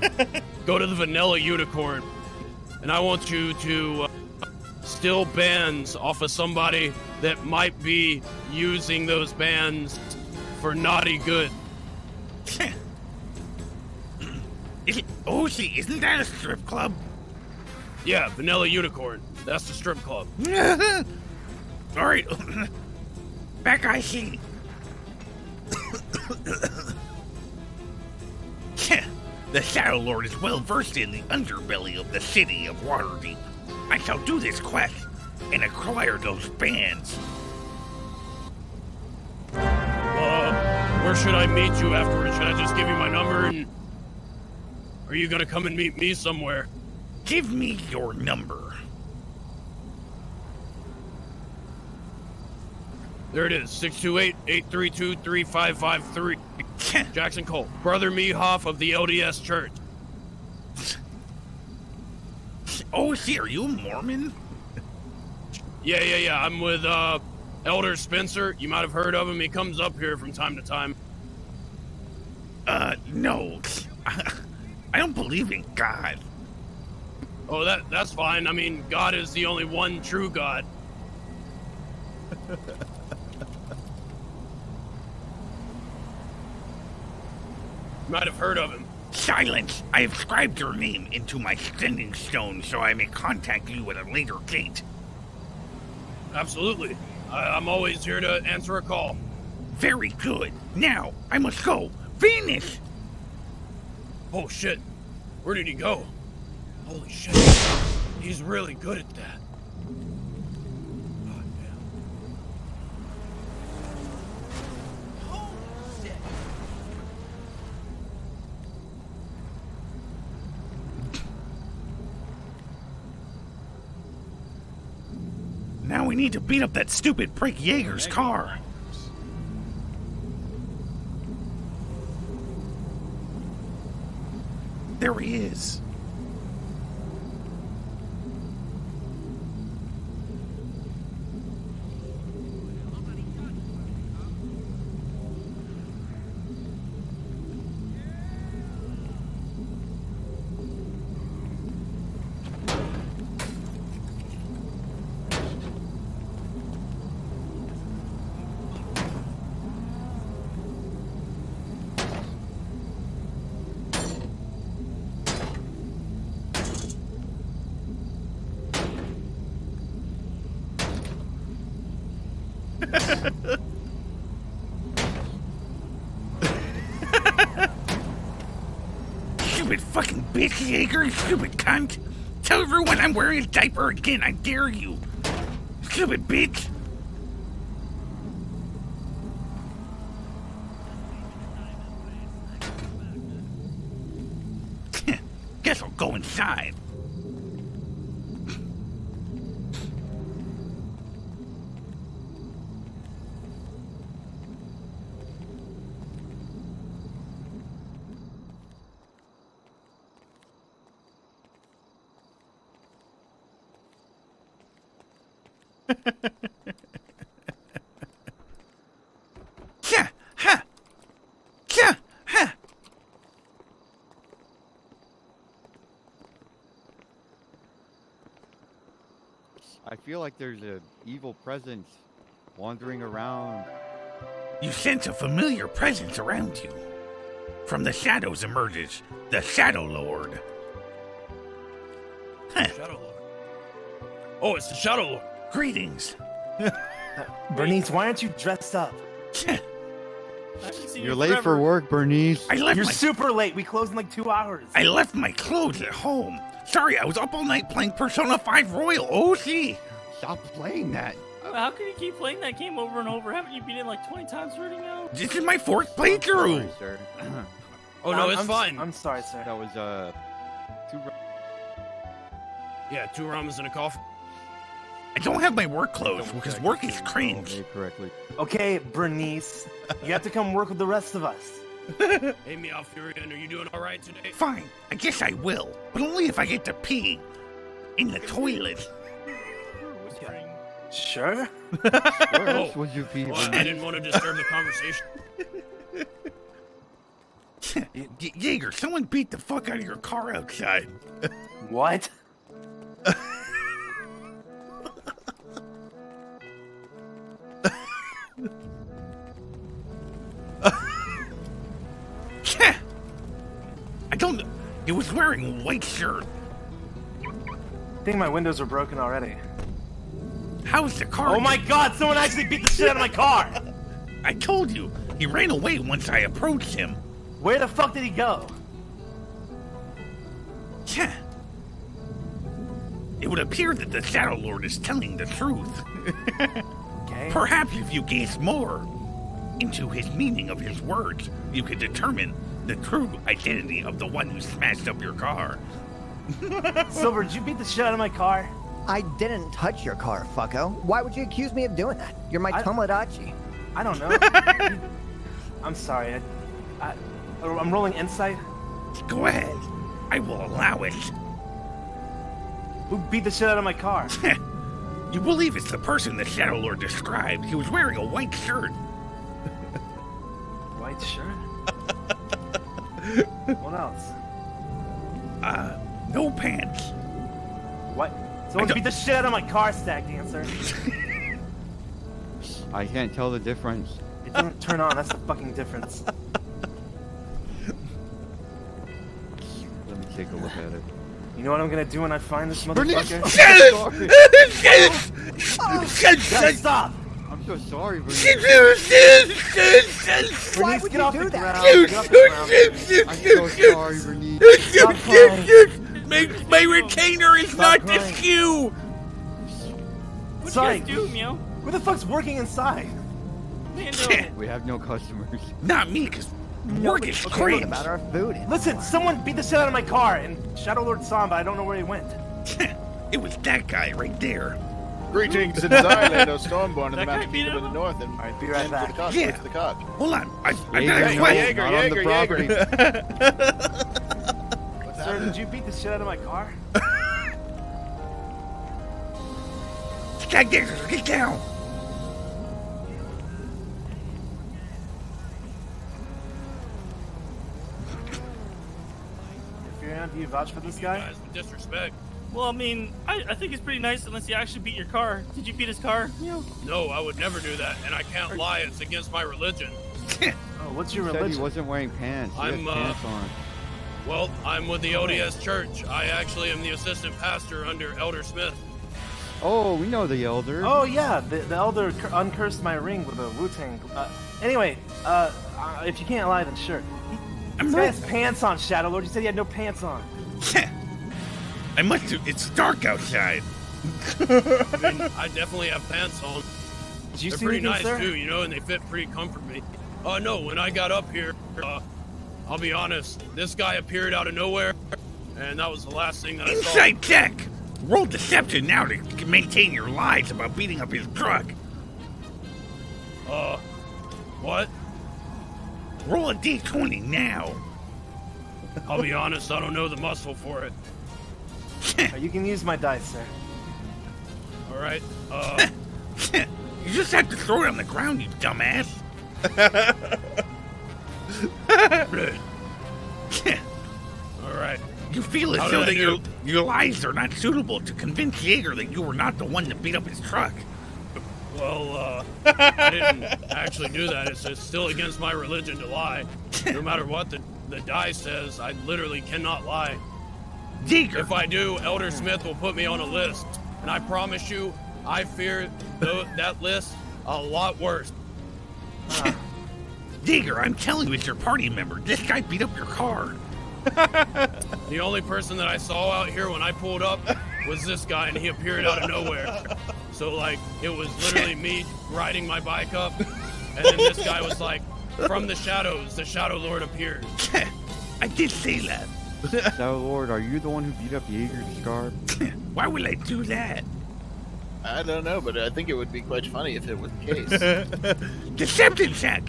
Go to the Vanilla Unicorn, and I want you to uh, steal bands off of somebody that might be using those bands for naughty good. Is it? Oh, see, isn't that a strip club? Yeah, Vanilla Unicorn. That's the strip club. All right, back I see. The Shadow Lord is well versed in the underbelly of the city of Waterdeep. I shall do this quest and acquire those bands. Uh, where should I meet you afterwards? Should I just give you my number and are you gonna come and meet me somewhere? Give me your number. There it is, 628-832-3553. Jackson Cole, Brother Mehoff of the LDS Church. Oh, see, are you a Mormon? Yeah, yeah, yeah. I'm with uh Elder Spencer. You might have heard of him. He comes up here from time to time. Uh, no. I don't believe in God. Oh, that that's fine. I mean, God is the only one true God. might have heard of him. Silence! I have scribed your name into my sending stone so I may contact you at a later date. Absolutely. I, I'm always here to answer a call. Very good. Now, I must go. Venus! Oh shit. Where did he go? Holy shit. He's really good at that. Now we need to beat up that stupid prick Jaeger's car. There he is. Stupid fucking you stupid cunt. Tell everyone I'm wearing a diaper again, I dare you. Stupid bitch. Guess I'll go inside. I feel like there's an evil presence wandering around. You sense a familiar presence around you. From the shadows emerges the Shadow Lord. Shadow Lord. Oh, it's the Shadow Lord. Greetings. Bernice, why aren't you dressed up? You're late for work, Bernice. I left You're my- super late. We close in like two hours. I left my clothes at home. Sorry, I was up all night playing Persona 5 Royal OC. Stop playing that. How can you keep playing that game over and over? Haven't you beat it like 20 times already now? This is my fourth playthrough. Sorry. Oh no, I'm- it's I'm- fine. I'm sorry, sir. That was uh two. Yeah, two ramens and a coffee. I don't have my work clothes because work is cringe. Correctly. Okay, Bernice, you have to come work with the rest of us. Hey, Meow Furion, are you doing all right today? Fine, I guess I will, but only if I get to pee in the toilet. Sure. Where Oh, else would you be? well, I didn't want to disturb the conversation. Y- Jaeger, someone beat the fuck out of your car outside. What? He wearing a white shirt. I think my windows are broken already. How's the car? Oh my god, someone actually beat the shit out of my car! I told you, he ran away once I approached him. Where the fuck did he go? Yeah. It would appear that the Shadow Lord is telling the truth. Okay. Perhaps if you gaze more. into his meaning of his words, you could determine the true identity of the one who smashed up your car. Silver, did you beat the shit out of my car? I didn't touch your car, fucko. Why would you accuse me of doing that? You're my Tomodachi. I don't know. I'm sorry. I, I, I'm rolling insight. Go ahead. I will allow it. Who beat the shit out of my car? You believe it's the person the Shadow Lord described. He was wearing a white shirt. White shirt. What else? Uh, no pants. What? Someone don't- beat the shit out of my car, Stag Dancer. I can't tell the difference. It didn't turn on. That's the fucking difference. Let me take a look at it. You know what I'm gonna do when I find this motherfucker? I'm Shut Gotta stop! I'm so sorry, Bernice. Why would get off the ground. Get off the ground. I'm so sorry, Bernice. Stop crying. My, my retainer is Stop not crying. askew. What'd Sorry. you guys do, Meow? Who the fuck's working inside? We have no customers. Not me, because work is Okay, cringe. about our food? Listen, someone beat the shit out of my car, and Shadow Lord saw him, but I don't know where he went. it was that guy right there. Greetings, it's Xylando Stormborn in the That guy mountain beat kingdom the north, and be right and back. The cops, Yeah. the cops. Hold on. I, I Jaeger, got a Jaeger, question. Jaeger, Jaeger, Sir, did you beat the shit out of my car? Stag Dancer, get down. If you're do you vouch for this guy? Guys, disrespect. Well, I mean, I, I think it's pretty nice unless you actually beat your car. Did you beat his car? Meow. No, I would never do that, and I can't lie. It's against my religion. Oh, what's your He said he wasn't wearing pants. He I'm, had uh, pants on. Well, I'm with the ODS Church. I actually am the assistant pastor under Elder Smith. Oh, we know the elder. Oh yeah, the, the elder cur- uncursed my ring with a Wu Tang. Uh, anyway, uh, uh, if you can't lie, then sure. This guy has pants on, Shadow Lord. You said he had no pants on. I must Do, it's dark outside. I mean, I definitely have pants on. Did you They're see pretty anything, nice sir? too, you know, and they fit pretty comfortably. Uh, no, when I got up here, uh, I'll be honest, this guy appeared out of nowhere, and that was the last thing that I saw. Insight check. Roll deception now to maintain your lies about beating up his truck. Uh, what? Roll a d20 now. I'll be honest, I don't know the muscle for it. You can use my dice, sir. All right. Uh, You just have to throw it on the ground, you dumbass. all right. You feel as How though that your, do? your lies are not suitable to convince Jaeger that you were not the one that beat up his truck. Well, uh, I didn't actually do that. It's, it's still against my religion to lie. No matter what the, the die says, I literally cannot lie. Jaeger. If I do, Elder Smith will put me on a list. And I promise you, I fear that list a lot worse. Jaeger, I'm telling you, it's your party member. This guy beat up your car. The only person that I saw out here when I pulled up was this guy, and he appeared out of nowhere. So, like, it was literally me riding my bike up, and then this guy was like, from the shadows, the Shadow Lord appeared. I did say that. Shadow Lord, are you the one who beat up Jaeger Scarp? Why would I do that? I don't know, but I think it would be quite funny if it was the case. Deception check.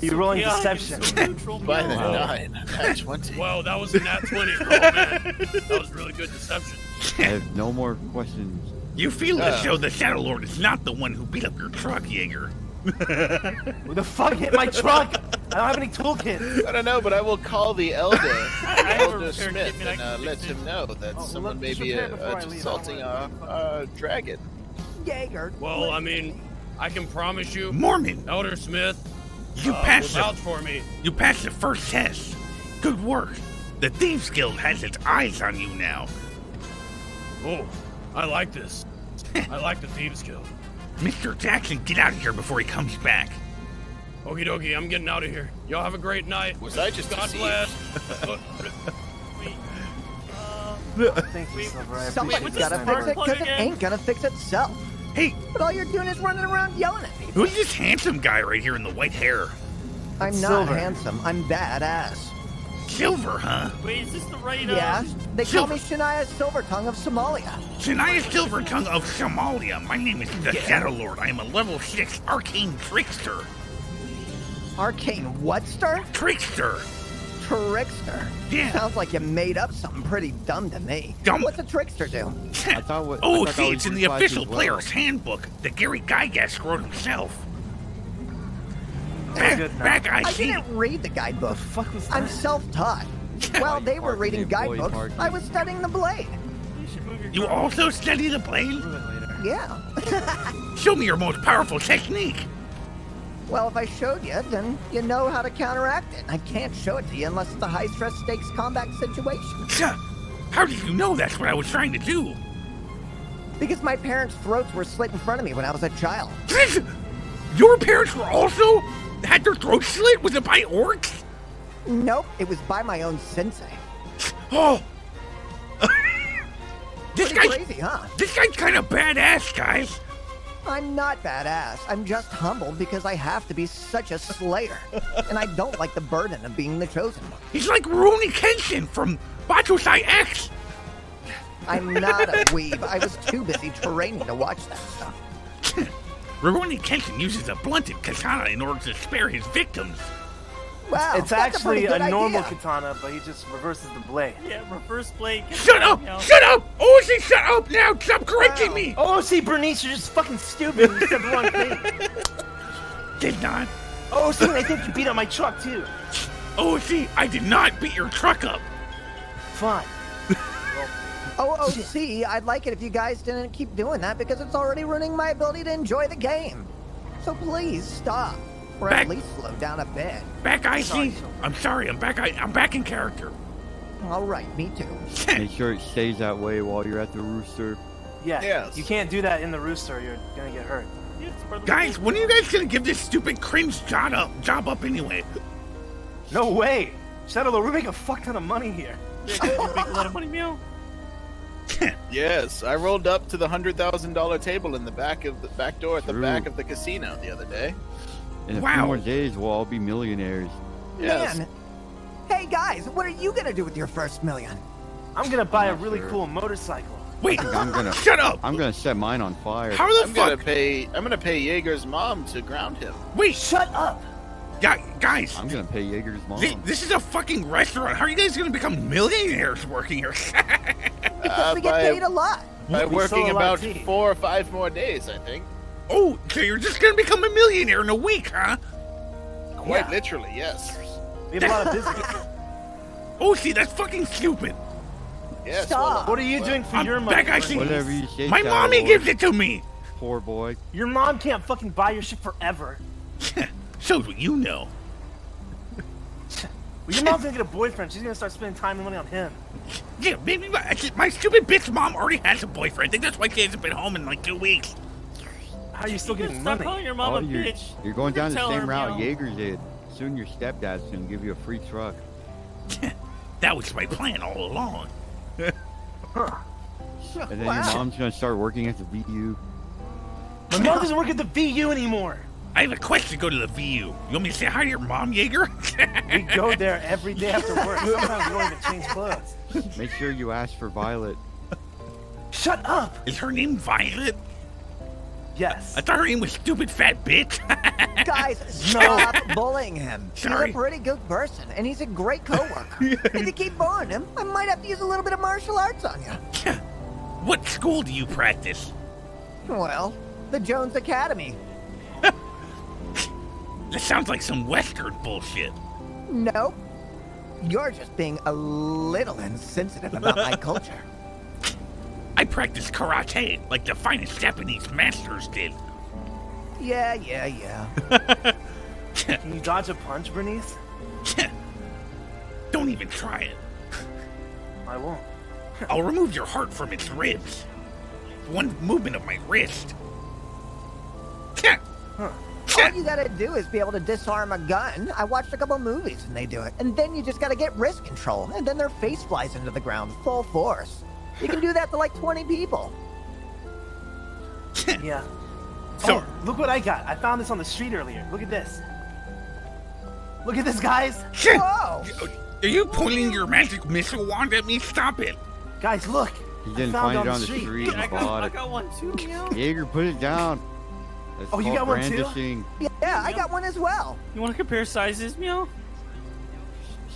You're rolling chaotic deception. so neutral, By the Meow. nine, that's 20. Well, that was a nat 20. Oh, man. That was really good deception. I have no more questions. You feel as Uh. though the Shadow Lord is not the one who beat up your truck, Jaeger. Who the fuck hit my truck? I don't have any toolkits. I don't know, but I will call the elder, Elder Smith, kit, man, I and uh, let him know that Oh, someone may be uh, uh, assaulting our, our dragon. Jaeger. Well, I mean, I can promise you, Mormon, Elder Smith you uh, will passed the, vouch for me. you passed the first test. Good work. The Thieves Guild has its eyes on you now. Oh, I like this. I like the Thieves Guild. Mr. Jackson, get out of here before he comes back. Okie dokie, I'm getting out of here. Y'all have a great night. Was I just God deceived? bless. Uh, Thank you, Silver. I Somebody's appreciate what's this gotta fix it because it ain't gonna fix itself. Hey, But all you're doing is running around yelling at me. who's this handsome guy right here in the white hair? I'm not Silver. handsome. I'm badass. Silver, huh? Wait, is this the right? Yeah, Uh, they call me Shania Silvertongue of Somalia. Shania Silvertongue of Somalia. My name is the Shadow Lord. I am a level 6 arcane trickster. Arcane whatster? Trickster. Trickster. Yeah. Sounds like you made up something pretty dumb to me. Dumb? What's a trickster do? I thought what. Oh, I thought see, it's in the official as well. player's handbook that Gary Gygax wrote himself. Back, Back, back I I didn't read the guidebook. I'm self-taught. While they were reading guidebooks. I was studying the blade. You also study the blade? Yeah. Show me your most powerful technique. Well, if I showed you, then you know how to counteract it. I can't show it to you unless it's a high-stress stakes combat situation. How did you know that's what I was trying to do? Because my parents' throats were slit in front of me when I was a child. Your parents were also had their throat slit? Was it by orcs? Nope, it was by my own sensei. Oh. this Pretty guy, crazy, huh? This guy's kind of badass, guys. I'm not badass. I'm just humbled because I have to be such a slayer. and I don't like the burden of being the chosen one. He's like Rurouni Kenshin from Battlesai X. I'm not a weeb. I was too busy training to watch that stuff. Rurouni Kenshin uses a blunted katana in order to spare his victims. Wow, it's that's a actually a, good normal idea. katana, but he just reverses the blade. Yeah, reverse blade. Shut up! Shut up! Ozzy, shut up now! Stop correcting me! Oh, see, Bernice, you're just fucking stupid. You said the wrong thing. Did not. Oh, see, I think you beat up my truck too. Oh, see, I did not beat your truck up. Fine. Oh, oh, see, I'd like it if you guys didn't keep doing that because it's already ruining my ability to enjoy the game. So please stop, or Back- at least slow down a bit. Back I see. I'm sorry, I'm back. I, I'm back in character. All right, me too. Make sure it stays that way while you're at the rooster. Yeah. Yes. You can't do that in the rooster. You're gonna get hurt. Guys, when are you guys gonna give this stupid cringe job up? Job up anyway? No way. Shadow Lord, we make a fuck ton of money here. make a lot of money, meow. Yes, I rolled up to the hundred thousand dollar table in the back of the back door at the back of the casino the other day. In a Wow. few more days, we'll all be millionaires. Yes. Man, hey guys, what are you gonna do with your first million? I'm gonna buy a really sure. cool motorcycle. Wait, I'm gonna shut up! I'm gonna set mine on fire. How the I'm gonna pay. I'm gonna pay Jaeger's mom to ground him. Wait, Shut up. Yeah, guys. I'm gonna pay Jaeger's mom. Thi- this is a fucking restaurant. How are you guys gonna become millionaires working here? Because Uh, we get by- paid a lot. By We working sold a lot about four or five more days, I think. oh, so you're just gonna become a millionaire in a week, huh? Quite Yeah. literally, yes. We have a lot of business. Oh, see, that's fucking stupid. Yes. Stop. What are you doing for I'm your money? back, I see. Whatever you say. My mommy Lord. gives it to me. Poor boy. Your mom can't fucking buy your shit forever. Shows what you know. Well, your mom's gonna get a boyfriend. She's gonna start spending time and money on him. Yeah, maybe my, my stupid bitch mom already has a boyfriend. I think that's why she hasn't been home in like two weeks. How are you still getting Stop money? calling your mom Oh, a you're, bitch. you're going down the same her, route meow. Jaeger did. Soon your stepdad's gonna give you a free truck. That was my plan all along. And then Wow. your mom's gonna start working at the VU. My mom doesn't work at the VU anymore. I have a quest to go to the VU. You want me to say hi to your mom, Jaeger? We go there every day after work. Sometimes we don't even change clothes. Make sure you ask for Violet. Shut up. Is her name Violet? Yes. I thought her name was stupid fat bitch. Guys, stop bullying him. Sorry. He's a pretty good person, and he's a great coworker. if you keep bullying him, I might have to use a little bit of martial arts on you. what school do you practice? Well, the Jones Academy. That sounds like some Western bullshit. No. You're just being a little insensitive about my culture. I practice karate like the finest Japanese masters did. Yeah, yeah, yeah. Can you dodge a punch, Bernice? Don't even try it. I won't. I'll remove your heart from its ribs. One movement of my wrist. All you gotta do is be able to disarm a gun. I watched a couple movies and they do it. And then you just gotta get wrist control, and then their face flies into the ground full force. You can do that to like 20 people. yeah. So- oh, look what I got. I found this on the street earlier. Look at this. Look at this, guys. Whoa! Are you pointing your magic missile wand at me? Stop it! Guys, look. He didn't found find it it on on the the street. street. I He got- I got one too, meow. Jaeger, put it down. That's Oh, you called got one too? brandishing. Yeah, I got one as well. You want to compare sizes, meow?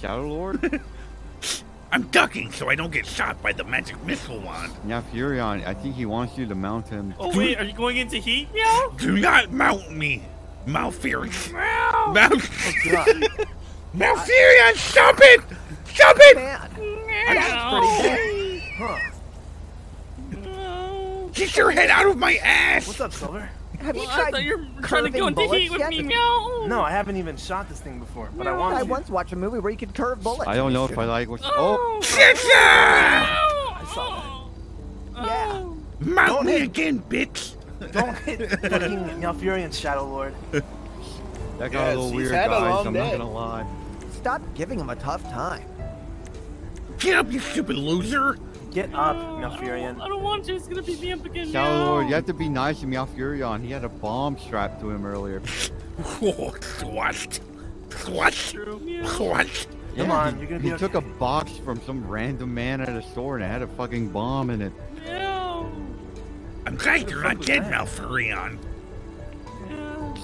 Shadow Lord? I'm ducking so I don't get shot by the magic missile wand. now Furion, I think he wants you to mount him. Oh wait, are you going into heat, meow? Do not mount me, Malfurion. Meow. Mal- Oh, Malfurion, stop it! Stop it! Man, Meow. pretty Huh. Get your head out of my ass! What's up, Silver? Have you Well, I tried thought you were trying to curving go into bullets heat with yet? me, meow. No, I haven't even shot this thing before, but I I want to. once watched a movie where you could curve bullets. I don't know if I like what. Oh, oh. I saw that. Oh. Yeah. Oh. Mount Don't me hit- again, bitch! Don't hit fucking Malfurion, Shadow Lord. that got Yes, a little weird, had a guys. I'm day. not gonna lie. Stop giving him a tough time. Get up, you stupid loser! Get up, I Malfurion. don't, I don't want to. It's gonna beat me up again, Shadow meow. Lord, you have to be nice to Malfurion. He had a bomb strapped to him earlier. What? What? True. What? Come Yeah, on, he, you're gonna he be took a box from some random man at a store and it had a fucking bomb in it. Meow. I'm glad you're not dead, Malfurion. Meow.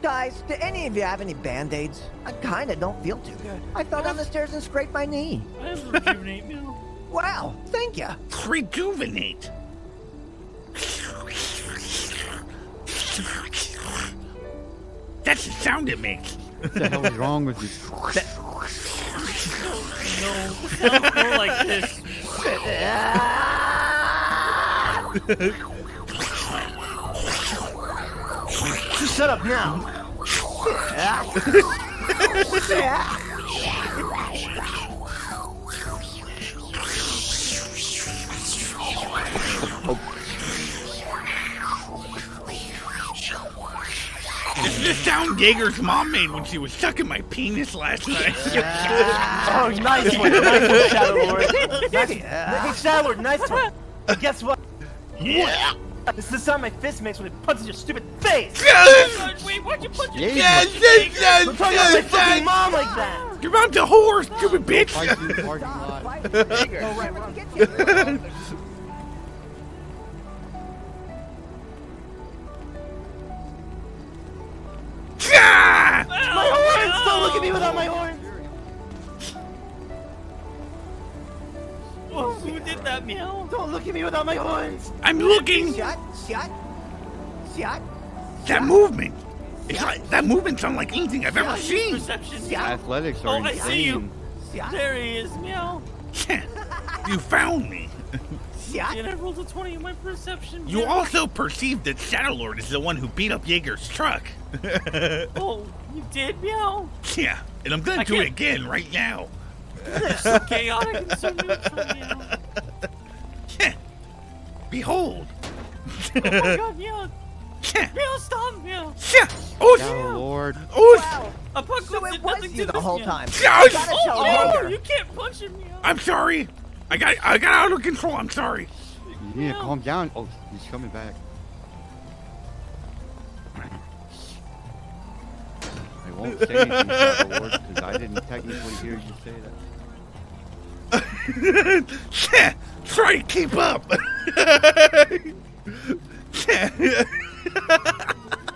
Guys, do any of you have any band-aids? I kinda don't feel too good. I fell down the stairs and scraped my knee. I have a rejuvenate, meow. Wow, thank you. Rejuvenate. That's the sound it makes. What the hell is wrong with you? No, sounds more like this. Just shut up now. This is the sound Jaeger's mom made when she was sucking my penis last night. Oh, nice one, nice one, Shadow Lord. Nice, hey, Shadow Lord, nice one. But guess what? yeah. This is the sound my fist makes when it punches your stupid face. God, wait, why'd you punch your Yeah, face? yes, yes, Don't talk about my fucking mom like that. You're about to whore, stupid bitch. Fight you in the parking lot. Go right when you get. Ah! My horns! Don't look at me without my horns! Oh, who did that, meow? Don't look at me without my horns! I'm looking. Shut, shut, shut. That movement. It's like, that movement's unlike anything I've ever seen. Perception, meow. Yeah. Athletics Oh, are I see you. insane. Shut, There he is, meow. you found me. Shut. And I rolled a 20 in my perception. You meow. also perceived that Shadow Lord is the one who beat up Jaeger's truck. Oh, you did, meow? yeah, and I'm gonna I do it can't- again right now. That's so chaotic and so neutral, meow. Yeah. Behold. Oh my god, meow. Yeah. Meow, stop, meow. Yeah. Oh, Shadow Lord. oh, Wow. Apocalypse So it was nothing you the whole meow. time. Yeah, oh, Oh, you can't punch him, meow. I'm sorry. I got I got out of control. I'm sorry. You need to calm down. Oh, he's coming back. I won't say anything, because I didn't technically hear you say that. yeah. Try to keep up.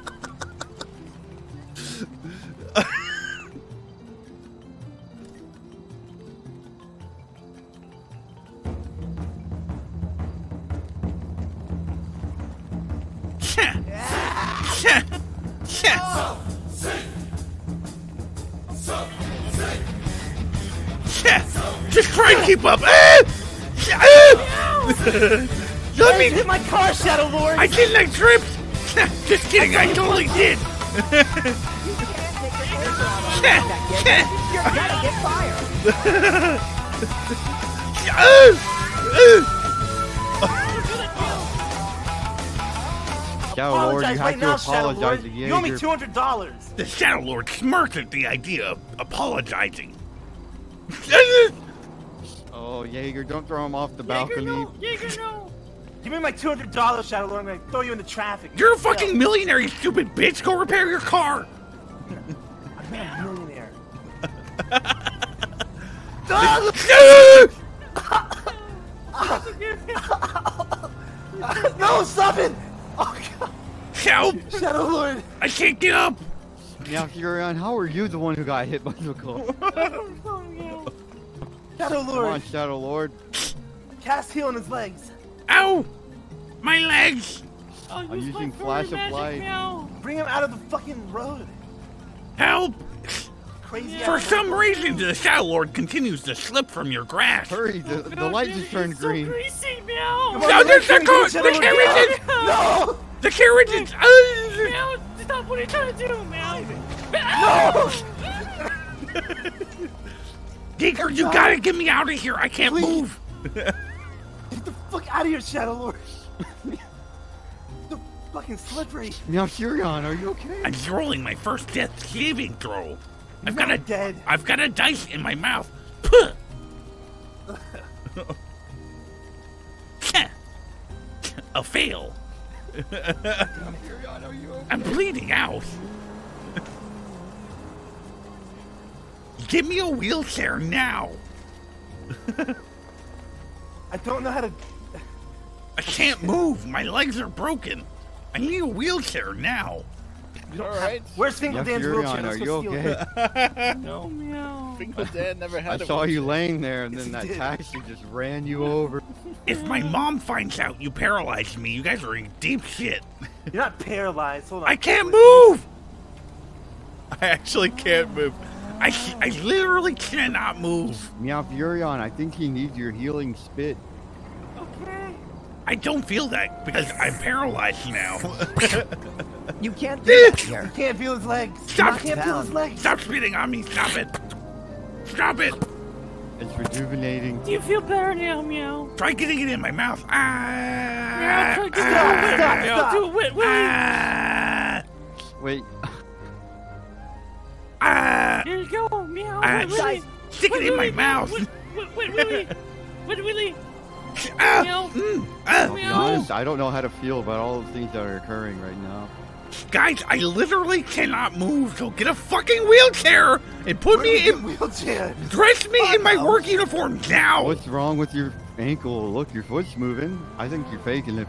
yeah. Just try to keep up. Ah! Ah! Let me hit my car, Shadow Lord. I didn't like trips. Just kidding. I totally did. You're gonna get fired. Shadow Lord, you Apologize have right to now, Shadow apologize Lord. to You owe me two hundred dollars. The Shadow Lord smirked at the idea of apologizing. Oh, Jaeger, don't throw him off the Jaeger, balcony. no. Jaeger, no. Give me my two hundred dollars, Shadow Lord. I'm gonna throw you into traffic. You're a fucking millionaire, you stupid bitch. Go repair your car. I'm a millionaire. no, stop it! Oh god. Help! Shadow Lord. I can't get up. Now, Furion, how are you the one who got hit by the car? Oh, Shadow Come Lord. on, Shadow Lord. Cast heal on his legs. Ow! My legs! I'm using flash of light. Bring him out of the fucking road. Help! Crazy. For some road. reason, the Shadow Lord continues to slip from your grasp. Hurry, the, oh, the light just turned green. Greasy, meow. Come No, there's the, car- the carriage is... No! The carriage is... Meow, stop what are you trying to do, meow? No! Digger, you gotta get me out of here. I can't move. Get the fuck out of here, Shadow Lord. the fucking slippery. Now, Furion, are you okay? I'm rolling my first death saving throw. I've got a dead. I've got a dice in my mouth. Puh. a fail. I'm bleeding out. Give me a wheelchair now. I don't know how to. I can't move. My legs are broken. I need a wheelchair now. All right. Where's Finkel Dan's wheelchair? are Let's you go steal okay? it. No, meow. Finkel Dad never I had a saw you laying there, and Yes, then that did. taxi just ran you over. If my mom finds out you paralyzed me, you guys are in deep shit. You're not paralyzed. Hold on. I can't move. I actually can't move. I, I literally cannot move. Meow Furion, I think he needs your healing spit. Okay. I don't feel that because I'm paralyzed now. You can't do that here. You can't feel his legs. Stop! You can't feel his legs. Stop spitting on me! Stop it! Stop it! It's rejuvenating. Do you feel better now, meow? Try getting it in my mouth. Meow, Ah! try to do ah, it. stop, Meow, stop. do it. Wait, wait. ah, Wait, ah, Here you go, meow. ah, Wait, Willie. Stick Wait, it in my Willie, mouth. Wait, wait, wait, Willie. Wait, Willie. Ah, Meow. mm, ah. I'll honest, I don't know how to feel about all the things that are occurring right now. Guys, I literally cannot move, so get a fucking wheelchair and put me in. Wheelchair. Dress me in my work uniform now. What's wrong with your ankle? Look, your foot's moving. I think you're faking it.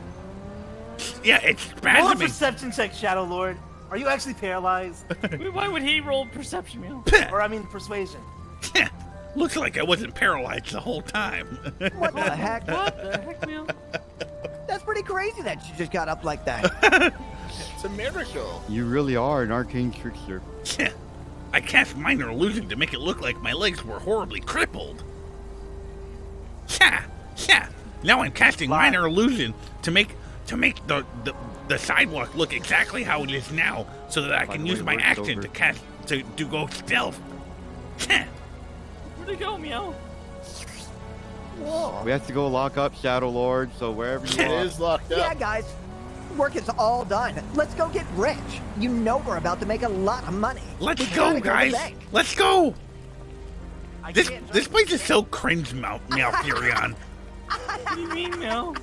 Yeah, it's bad. Roll a perception check, Shadow Lord. Are you actually paralyzed? Why would he roll perception, meow? or I mean persuasion? Looks like I wasn't paralyzed the whole time. What the heck? What the heck, meow? That's pretty crazy that you just got up like that. It's a miracle. You really are an arcane trickster. I cast minor illusion to make it look like my legs were horribly crippled. Yeah, yeah. Now I'm casting minor illusion to make to make the, the the sidewalk look exactly how it is now, so that I By can use way, my work's action over. to cast to do go stealth. Yeah. Go, meow? Whoa. We have to go lock up Shadow Lord, so wherever you are. is locked up. Yeah, guys. Work is all done. Let's go get rich. You know we're about to make a lot of money. Let's We go, gotta to the guys. Let's go. I This this place is so cringe, Mal- Malfurion. What do you mean, meow?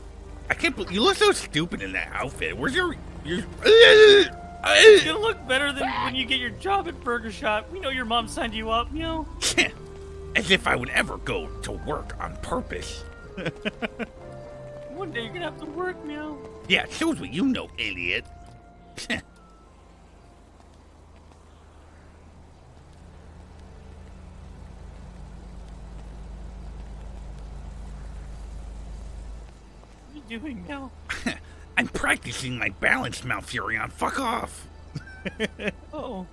I can't believe you look so stupid in that outfit. Where's your your? It's gonna look better than when you get your job at Burger Shot. We know your mom signed you up, meow. As if I would ever go to work on purpose. One day you're gonna have to work, meow. Yeah, shows what you know, idiot. What are you doing, meow? I'm practicing my balance, Malfurion. Fuck off. Oh.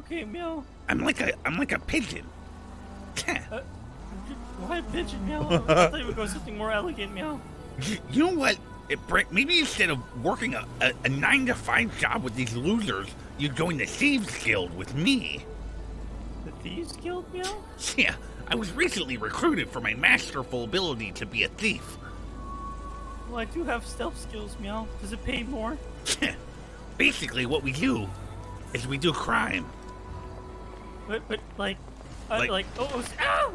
Okay, meow. I'm like a I'm like a pigeon. Uh, why a pigeon, meow? I thought you would go something more elegant, meow. You know what? It bring, maybe instead of working a, a, a nine to five job with these losers, you'd join the Thieves Guild with me. The Thieves Guild, meow? Yeah, I was recently recruited for my masterful ability to be a thief. Well, I do have stealth skills, meow. Does it pay more? Basically, what we do is we do crime. But, but like, I, Like- like, oh, oh, ow!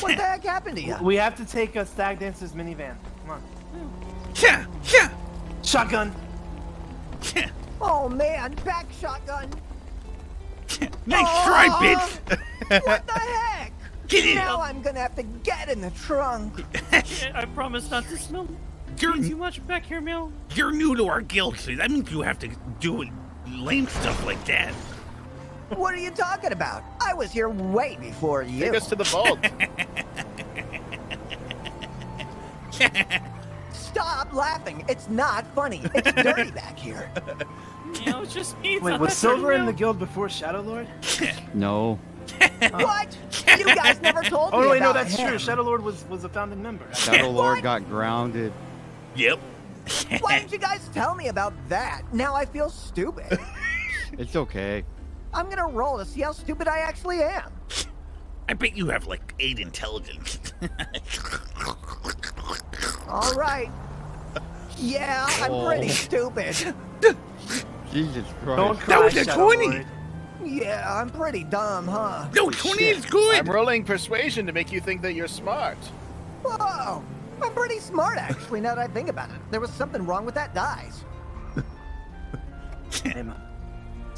What the heck happened to you? We have to take a Stag Dancer's minivan. Come on. Yeah, yeah. Shotgun. Oh man, back shotgun. Nice try, Oh, bitch. what the heck? Get in. Now I'm gonna have to get in the trunk. Yeah, I promise not to smell You're too much back here, Mel. you're new to our guild, so that means you have to do lame stuff like that. What are you talking about? I was here way before you. Take us to the vault. Stop laughing. It's not funny. It's dirty back here. You know, it's just me. Wait, was Silver in the guild before Shadow Lord? No. what? You guys never told Oh me wait, no, that's him. true. Shadow Lord was was a founding member. Shadow Lord got grounded. Yep. Why didn't you guys tell me about that? Now I feel stupid. It's okay. I'm gonna roll to see how stupid I actually am. I bet you have like eight intelligence. All right. Yeah, I'm oh. pretty Oh. stupid. Jesus Christ. Don't That was a 20. Lord. Yeah, I'm pretty dumb, huh? no, 20 is good! I'm rolling persuasion to make you think that you're smart. Whoa! I'm pretty smart, actually, now that I think about it. There was something wrong with that dice.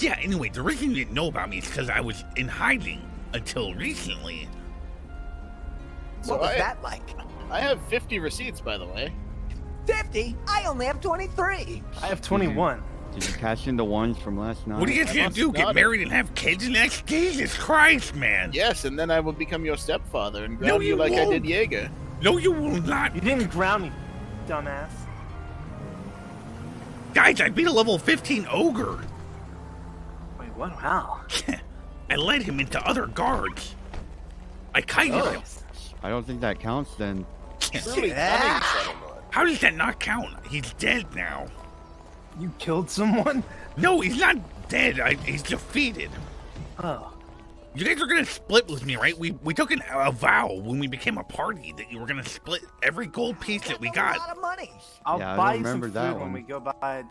Hey, man. Yeah, anyway, the reason you didn't know about me is because I was in hiding until recently. So What was I- that like? I have 50 receipts, by the way. 50? I only have 23. I have 21. Did you cash in the ones from last night? What are you guys gonna do? Get got it. married and have kids next? Jesus Christ, man. Yes, and then I will become your stepfather and No, ground you you like I won't. did Jaeger. No, you will not. You didn't ground me, dumbass. Guys, I beat a level 15 ogre. Wait, what? How? I led him into other guards. I kited Oh. him. I don't think that counts then. Really cunning, How does that not count? He's dead now. You killed someone? No, he's not dead. I, he's defeated. Oh. You guys are gonna split with me, right? We we took an, a vow when we became a party that you were gonna split every gold piece that we got. A lot of money. I'll Yeah, buy you some food that when we go by.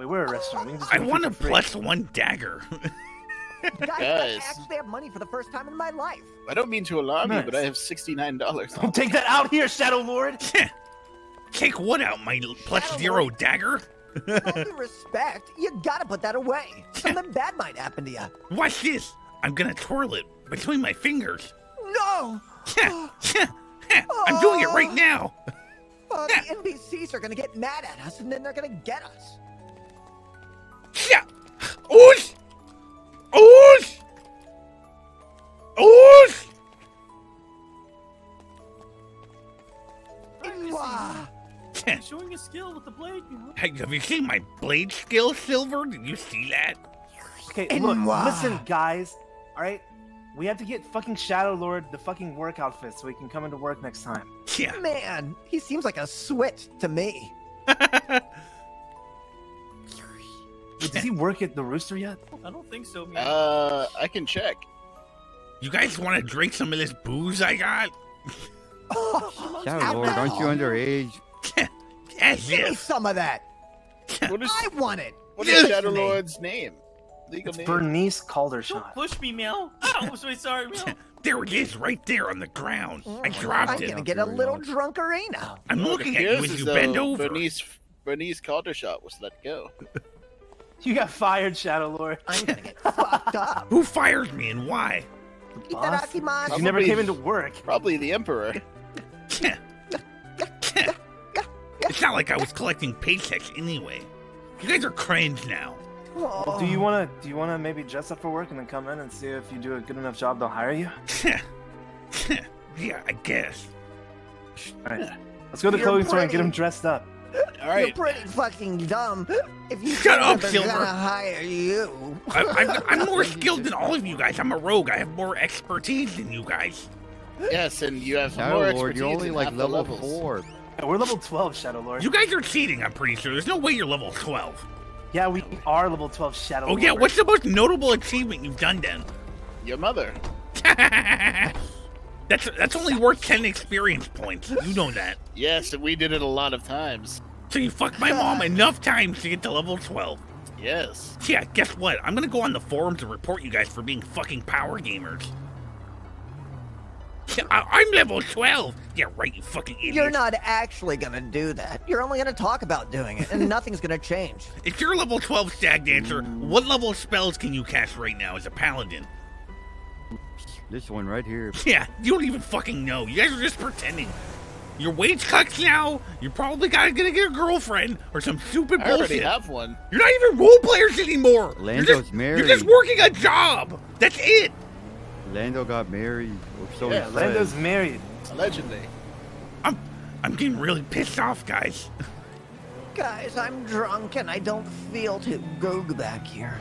Wait, we're a restaurant. We I want a for free. plus one dagger. Guys, I actually have money for the first time in my life. I don't mean to alarm you, but I have $69. Don't take that out here, Shadow Lord. Take what out, my plus Shadow zero Lord. dagger? All due respect, you gotta put that away. Something bad might happen to you. Watch this. I'm gonna twirl it between my fingers. No! I'm doing it right now. Oh, the NPCs are gonna get mad at us and then they're gonna get us. Yeah. Oosh! Oosh! Oosh! Mwah. Showing a skill with the blade, you know. Hey, have you seen my blade skill, Silver? Did you see that? Okay, And look, moi. listen, guys. All right, we have to get fucking Shadow Lord the fucking work outfit so he can come into work next time. Yeah. Man, he seems like a switch to me. Wait, does he work at the Rooster yet? I don't think so, man. Uh, I can check. You guys want to drink some of this booze I got? Shadow Lord, aren't you underage? Yes, Give me some of that. What is, I want it. What is Yes. is Shadow Lord's name? Legal It's name? Bernice Don't Caldershot. push me, Mel. Oh, I'm so sorry, Mel. There it is, right there on the ground. I dropped it. I'm gonna get a little drunkerina. I'm looking at you as as you bend over. Bernice, Bernice Caldershot was let go. You got fired, Shadow Lord. I'm gonna get fucked up. Who fired me and why? Itadakimasu. You never came into work. Probably the Emperor. It's not like I was collecting paychecks anyway. You guys are cringe now. Well, do you wanna do you wanna maybe dress up for work and then come in and see if you do a good enough job they'll hire you? yeah, I guess. All right, let's go to the You're clothing store and get pretty. him dressed up. All You're pretty fucking dumb. If you Shut think up, they're Silver. gonna hire you. I, I'm, I'm more skilled than all of you guys. I'm a rogue. I have more expertise than you guys. Yes, and you have Shadow more Lord, expertise you're only in like level levels. four. Yeah, we're level 12, Shadow Lord. You guys are cheating, I'm pretty sure. There's no way you're level 12. Yeah, we are level 12 Shadow Oh, Lord. yeah, what's the most notable achievement you've done then? Your mother. That's that's only worth 10 experience points. You know that. Yes, we did it a lot of times. So you fucked my mom enough times to get to level 12. Yes. Yeah, guess what? I'm gonna go on the forums and report you guys for being fucking power gamers. I- I'm level 12. Yeah, right, you fucking idiot. You're not actually gonna do that. You're only gonna talk about doing it, and nothing's gonna change. If you're level 12 stag dancer, what level of spells can you cast right now as a paladin? This one right here. Yeah, you don't even fucking know. You guys are just pretending. Your wage cucks now. You're probably gotta gonna get a girlfriend or some stupid I already have one. You're not even role players anymore. you're Lando's just, married. You're just working a job. That's it. Lando got married. Or so Yeah, he Lando's married. Allegedly. I'm I'm getting really pissed off, guys. Guys, I'm drunk and I don't feel too goog back here.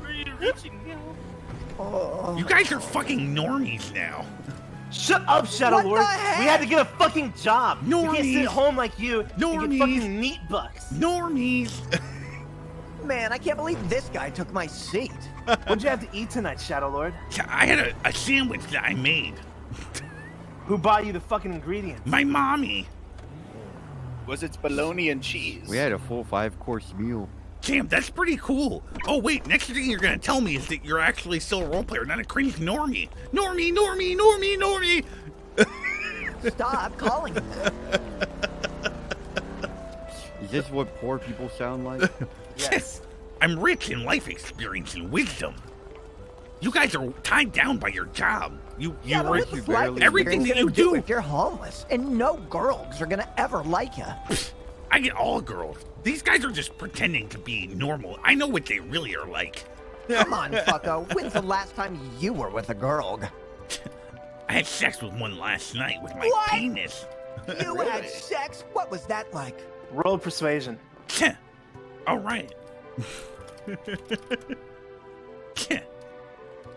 Where are you reaching now? Oh. You guys are fucking normies now. Shut up, Shadow What Lord. the heck? We had to get a fucking job. We can't Normies. sit home like you and Normies. get fucking meat bucks. Normies. Man, I can't believe this guy took my seat. What'd you have to eat tonight, Shadow Lord? I had a, a sandwich that I made. Who bought you the fucking ingredients? My mommy. Was it bologna and cheese? We had a full five course meal. Damn, that's pretty cool. Oh wait, next thing you're gonna tell me is that you're actually still a role player, not a cringe normie. Normie, normie, normie, normie. Stop calling him that. Is this what poor people sound like? Yes. I'm rich in life experience and wisdom. You guys are tied down by your job. You, you, Yeah, but rich- what's life everything that gonna you do. if you're homeless and no girls are gonna ever like you. I get all girls. These guys are just pretending to be normal. I know what they really are like. Come on, fucko. When's the last time you were with a girl? I had sex with one last night with my What? penis. You had sex? What was that like? Roll persuasion. All right.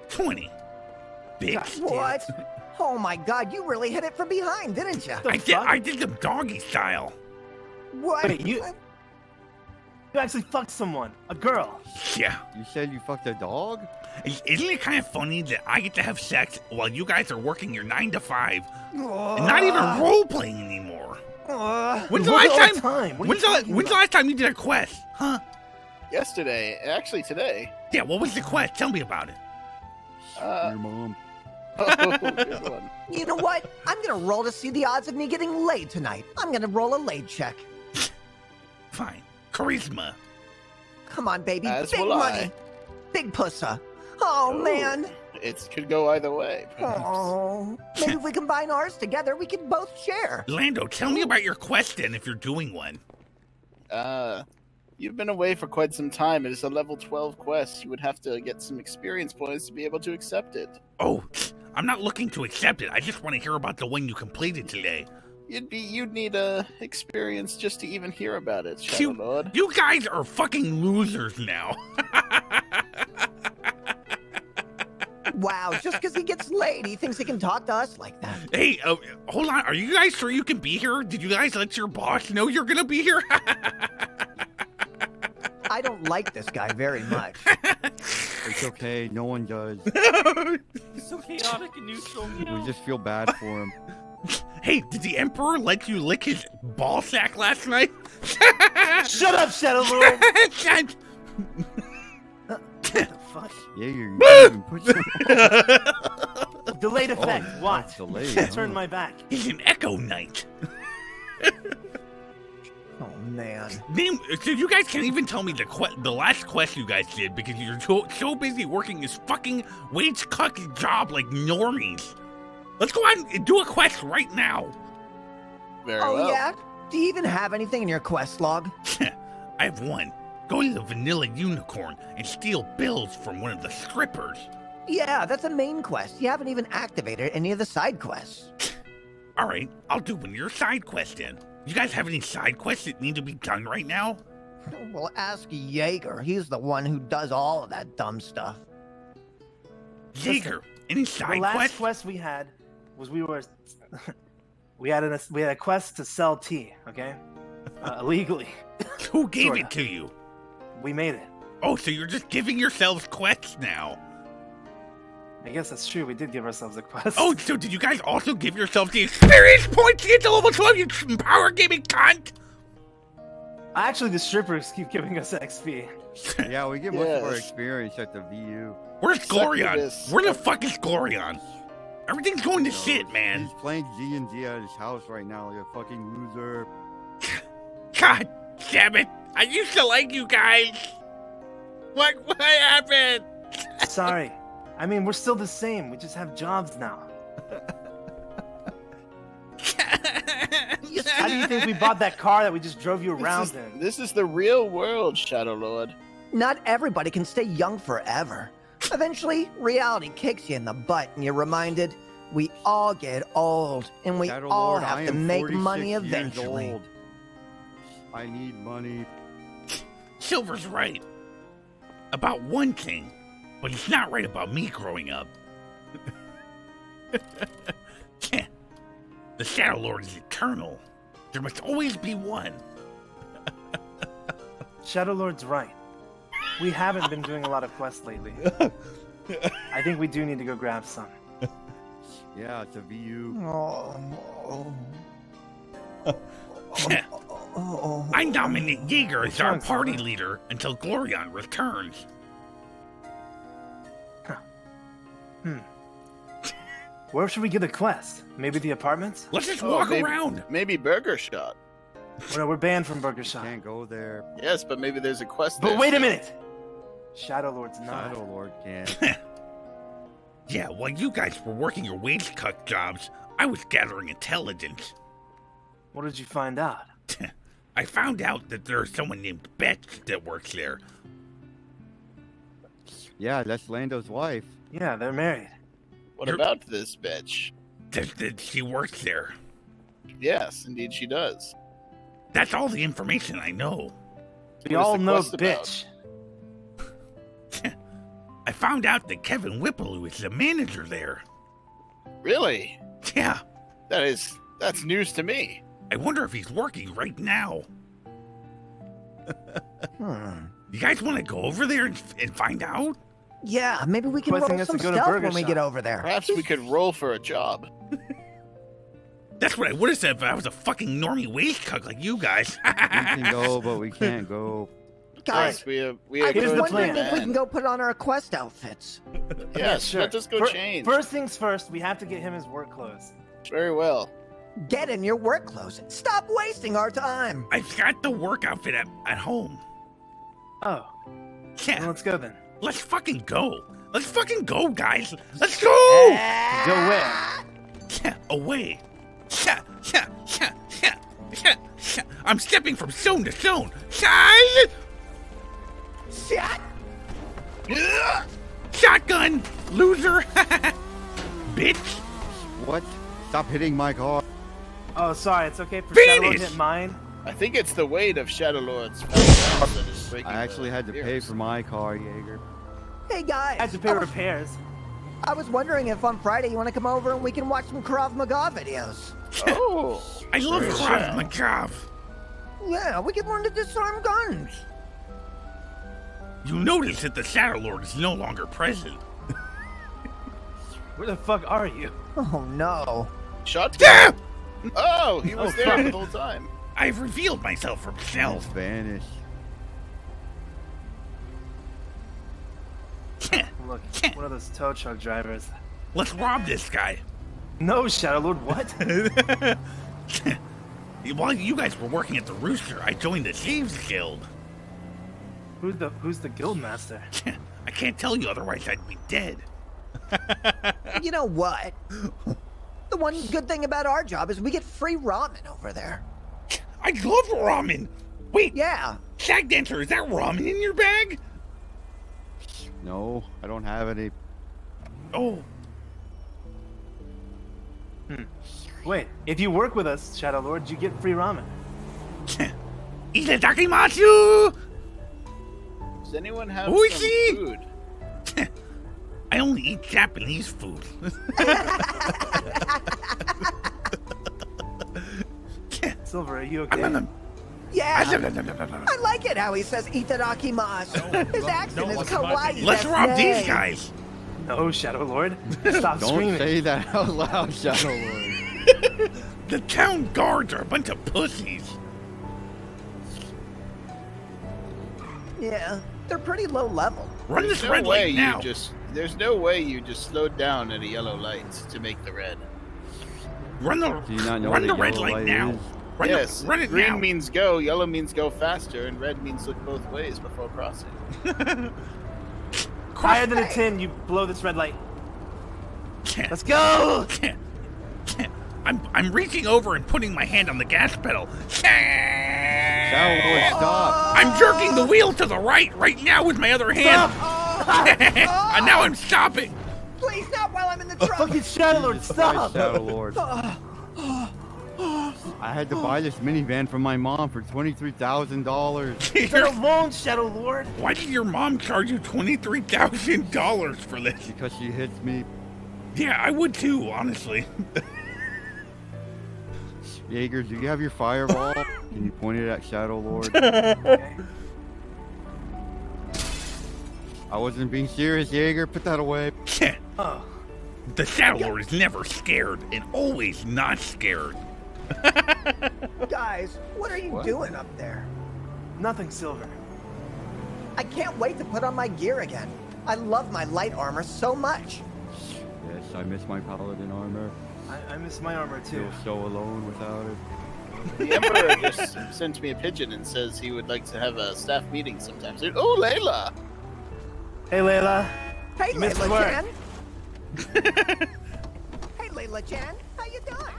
20. Bitch. What? Oh my god, you really hit it from behind, didn't you? I did, I did the doggy style. What? Wait, you you actually fucked someone, a girl. Yeah. You said you fucked a dog? Is- Isn't it kind of funny that I get to have sex while you guys are working your 9 to 5 and not even role playing anymore? Uh, When's the last time? time. When's, you the, when's the last time you did a quest? Huh? Yesterday, actually today. Yeah, what was the quest? Tell me about it. Uh, Your mom. oh, good one. You know what? I'm gonna roll to see the odds of me getting laid tonight. I'm gonna roll a laid check. Fine. Charisma. Come on, baby. As Big will money. I. Big pussa. Oh, man. It could go either way. Oh. Maybe if we combine ours together, we could both share. Lando, tell me about your quest then if you're doing one. Uh, you've been away for quite some time. It is a level 12 quest. You would have to get some experience points to be able to accept it. Oh, I'm not looking to accept it. I just want to hear about the one you completed today. You'd be you'd need a experience just to even hear about it, Shadow You, Lord. you guys are fucking losers now. Wow, just because he gets laid, he thinks he can talk to us like that. hey, uh, hold on. Are you guys sure you can be here? Did you guys let your boss know you're gonna be here? I don't like this guy very much. It's okay. No one does. He's so chaotic and neutral. You know? We just feel bad for him. Hey, did the Emperor let you lick his ball sack last night? Shut up, Shadow Lord. Shut- Fuck. Yeah, you're. you're even pushing- Delayed oh, effect. Oh, Watch. that's delayed, Turn huh? my back. He's an Echo Knight. Oh, man. Name, so you guys can't even tell me the que- the last quest you guys did because you're so, so busy working this fucking wage cuck job like normies. Let's go out and do a quest right now. Very oh, well. yeah? Do you even have anything in your quest log? I have one. Go to the Vanilla Unicorn and steal bills from one of the strippers. Yeah, that's a main quest. You haven't even activated any of the side quests. All right, I'll do one of your side quests then. You guys have any side quests that need to be done right now? Well, ask Jaeger. He's the one who does all of that dumb stuff. Jaeger, any The side last quests? quest we had was we were we had a we had a quest to sell tea. Okay, uh, illegally. Who gave Sorta. it to you? We made it. Oh, so you're just giving yourselves quests now. I guess that's true. We did give ourselves a quest. Oh, so did you guys also give yourselves the experience points to get to level 12, you power gaming cunt? Actually, the strippers keep giving us XP. Yeah, we get most of our Yes. experience at the VU. Where's Glorion? Where the fuck is Glorion? Everything's going to shit, man. He's playing D and D at his house right now like a fucking loser. God damn it! I used to like you guys. What what happened? Sorry. I mean, we're still the same. We just have jobs now. How do you think we bought that car that we just drove you around This is, in? this is the real world, Shadow Lord. Not everybody can stay young forever. Eventually, reality kicks you in the butt, and you're reminded we all get old, and we Shadow all Lord, have I to make money eventually. old. I need money. Silver's right about one thing, but he's not right about me growing up. Yeah. the Shadow Lord is eternal. There must always be one. Shadow Lord's right. We haven't been doing a lot of quests lately. I think we do need to go grab some. Yeah, it's a VU. Oh. Yeah. I nominate Jaeger as our party Silver? leader until Glorion returns. Hmm. Where should we get a quest? Maybe the apartments? Let's just Oh, walk maybe, around. Maybe Burger Shot. Well, no, we're banned from Burger Shot. Can't go there. Yes, but maybe there's a quest. But there, wait a minute! Shadow Lord's not. Shadow Lord can. Yeah, while you guys were working your wage cut jobs, I was gathering intelligence. What did you find out? I found out that there's someone named Betts that works there. yeah, that's Lando's wife. Yeah, they're married. What You're- about this bitch? That, that she works there. Yes, indeed she does. That's all the information I know. We all know bitch. I found out that Kevin Whipple is the manager there. Really? Yeah, That is that's news to me. I wonder if he's working right now. Hmm. You guys want to go over there and, and find out? Yeah, maybe we can Questing roll us some go to stealth when we get over there. Perhaps we could roll for a job. That's what I would have said if I was a fucking normie wage cuck like you guys. We can go, but we can't go. Guys, Yes, we have we I have was Here's wondering if we can go put on our quest outfits. Yes, sure. let us just go Fir- change. First things first, we have to get him his work clothes. Very well. Get in your work clothes. Stop wasting our time. I've got the work outfit at, at home. Oh, Yeah, well, let's go then. let's fucking go. Let's fucking go, guys. Let's go. Go where? Yeah, away. Yeah, yeah, yeah, yeah, yeah, yeah. I'm stepping from zone to zone. Guys! Shit! Shotgun, loser. Bitch. What? Stop hitting my car. Oh, sorry, it's okay for Shadow Lord Finish! hit mine. I think it's the weight of Shadow Lord's that is breaking I actually had to pay for my car, Jaeger. Hey guys, I had to pay I was, repairs. I was wondering if on Friday you want to come over and we can watch some Krav Maga videos. Oh, I love Very Krav well. Yeah, we can learn to disarm guns. You notice that the Shadow Lord is no longer present. Where the fuck are you? Oh no. shot. Damn! Oh, he was Oh, there fuck. the whole time. I've revealed myself from He's self. vanished. Look, one of those tow truck drivers. Let's rob this guy. No, Shadow Lord, what? While you guys were working at the Rooster, I joined the Thieves Guild. Who's the Who's the guild master? I can't tell you, otherwise I'd be dead. You know what? The one good thing about our job is we get free ramen over there. I love ramen. Wait, Yeah. Shag Dancer, is that ramen in your bag? No, I don't have any. Oh, Wait, if you work with us, Shadow Lord, you get free ramen. itadakimasu! Does anyone have Oishi! some food? I only eat Japanese food. Silver, are you okay? Yeah. I like it how he says itadakimasu. His accent is kawaii. Let's that's rob these guys. No, Shadow Lord. Stop Don't screaming. say that out loud, Shadow Lord. The town guards are a bunch of pussies. Yeah, they're pretty low level. Run this There's no red way light you just there's no way you just slowed down at a yellow light to make the red. Run the Do you not know run what the red light light now. is? Run yes, the, run it green now. means go, yellow means go faster, and red means look both ways before crossing. Higher than a 10, you blow this red light. Let's go! I'm I'm reaching over and putting my hand on the gas pedal. Shadow stop! I'm jerking the wheel to the right right now with my other hand. and now I'm stopping. Please stop while I'm in the truck. fucking Shadow Lord, stop! Shadow Lord. I had to buy this minivan from my mom for twenty-three thousand dollars. Get alone, Shadow Lord! Why did your mom charge you twenty three thousand dollars for this? Because she hits me. Yeah, I would too, honestly. Jaeger, do you have your fireball? Can you point it at Shadow Lord? I wasn't being serious, Jaeger. Put that away. Oh. The Shadow Lord is never scared and always not scared. Guys, what are you What? doing up there? Nothing, Silver. I can't wait to put on my gear again. I love my light armor so much. Yes, I miss my paladin armor. I, I miss my armor too. Feel so alone without it. The Emperor just sent me a pigeon and says he would like to have a staff meeting sometime soon. Oh, Layla! Hey, Layla. Hey, Missed Layla work. Chan. hey, Layla Chan. How you doing?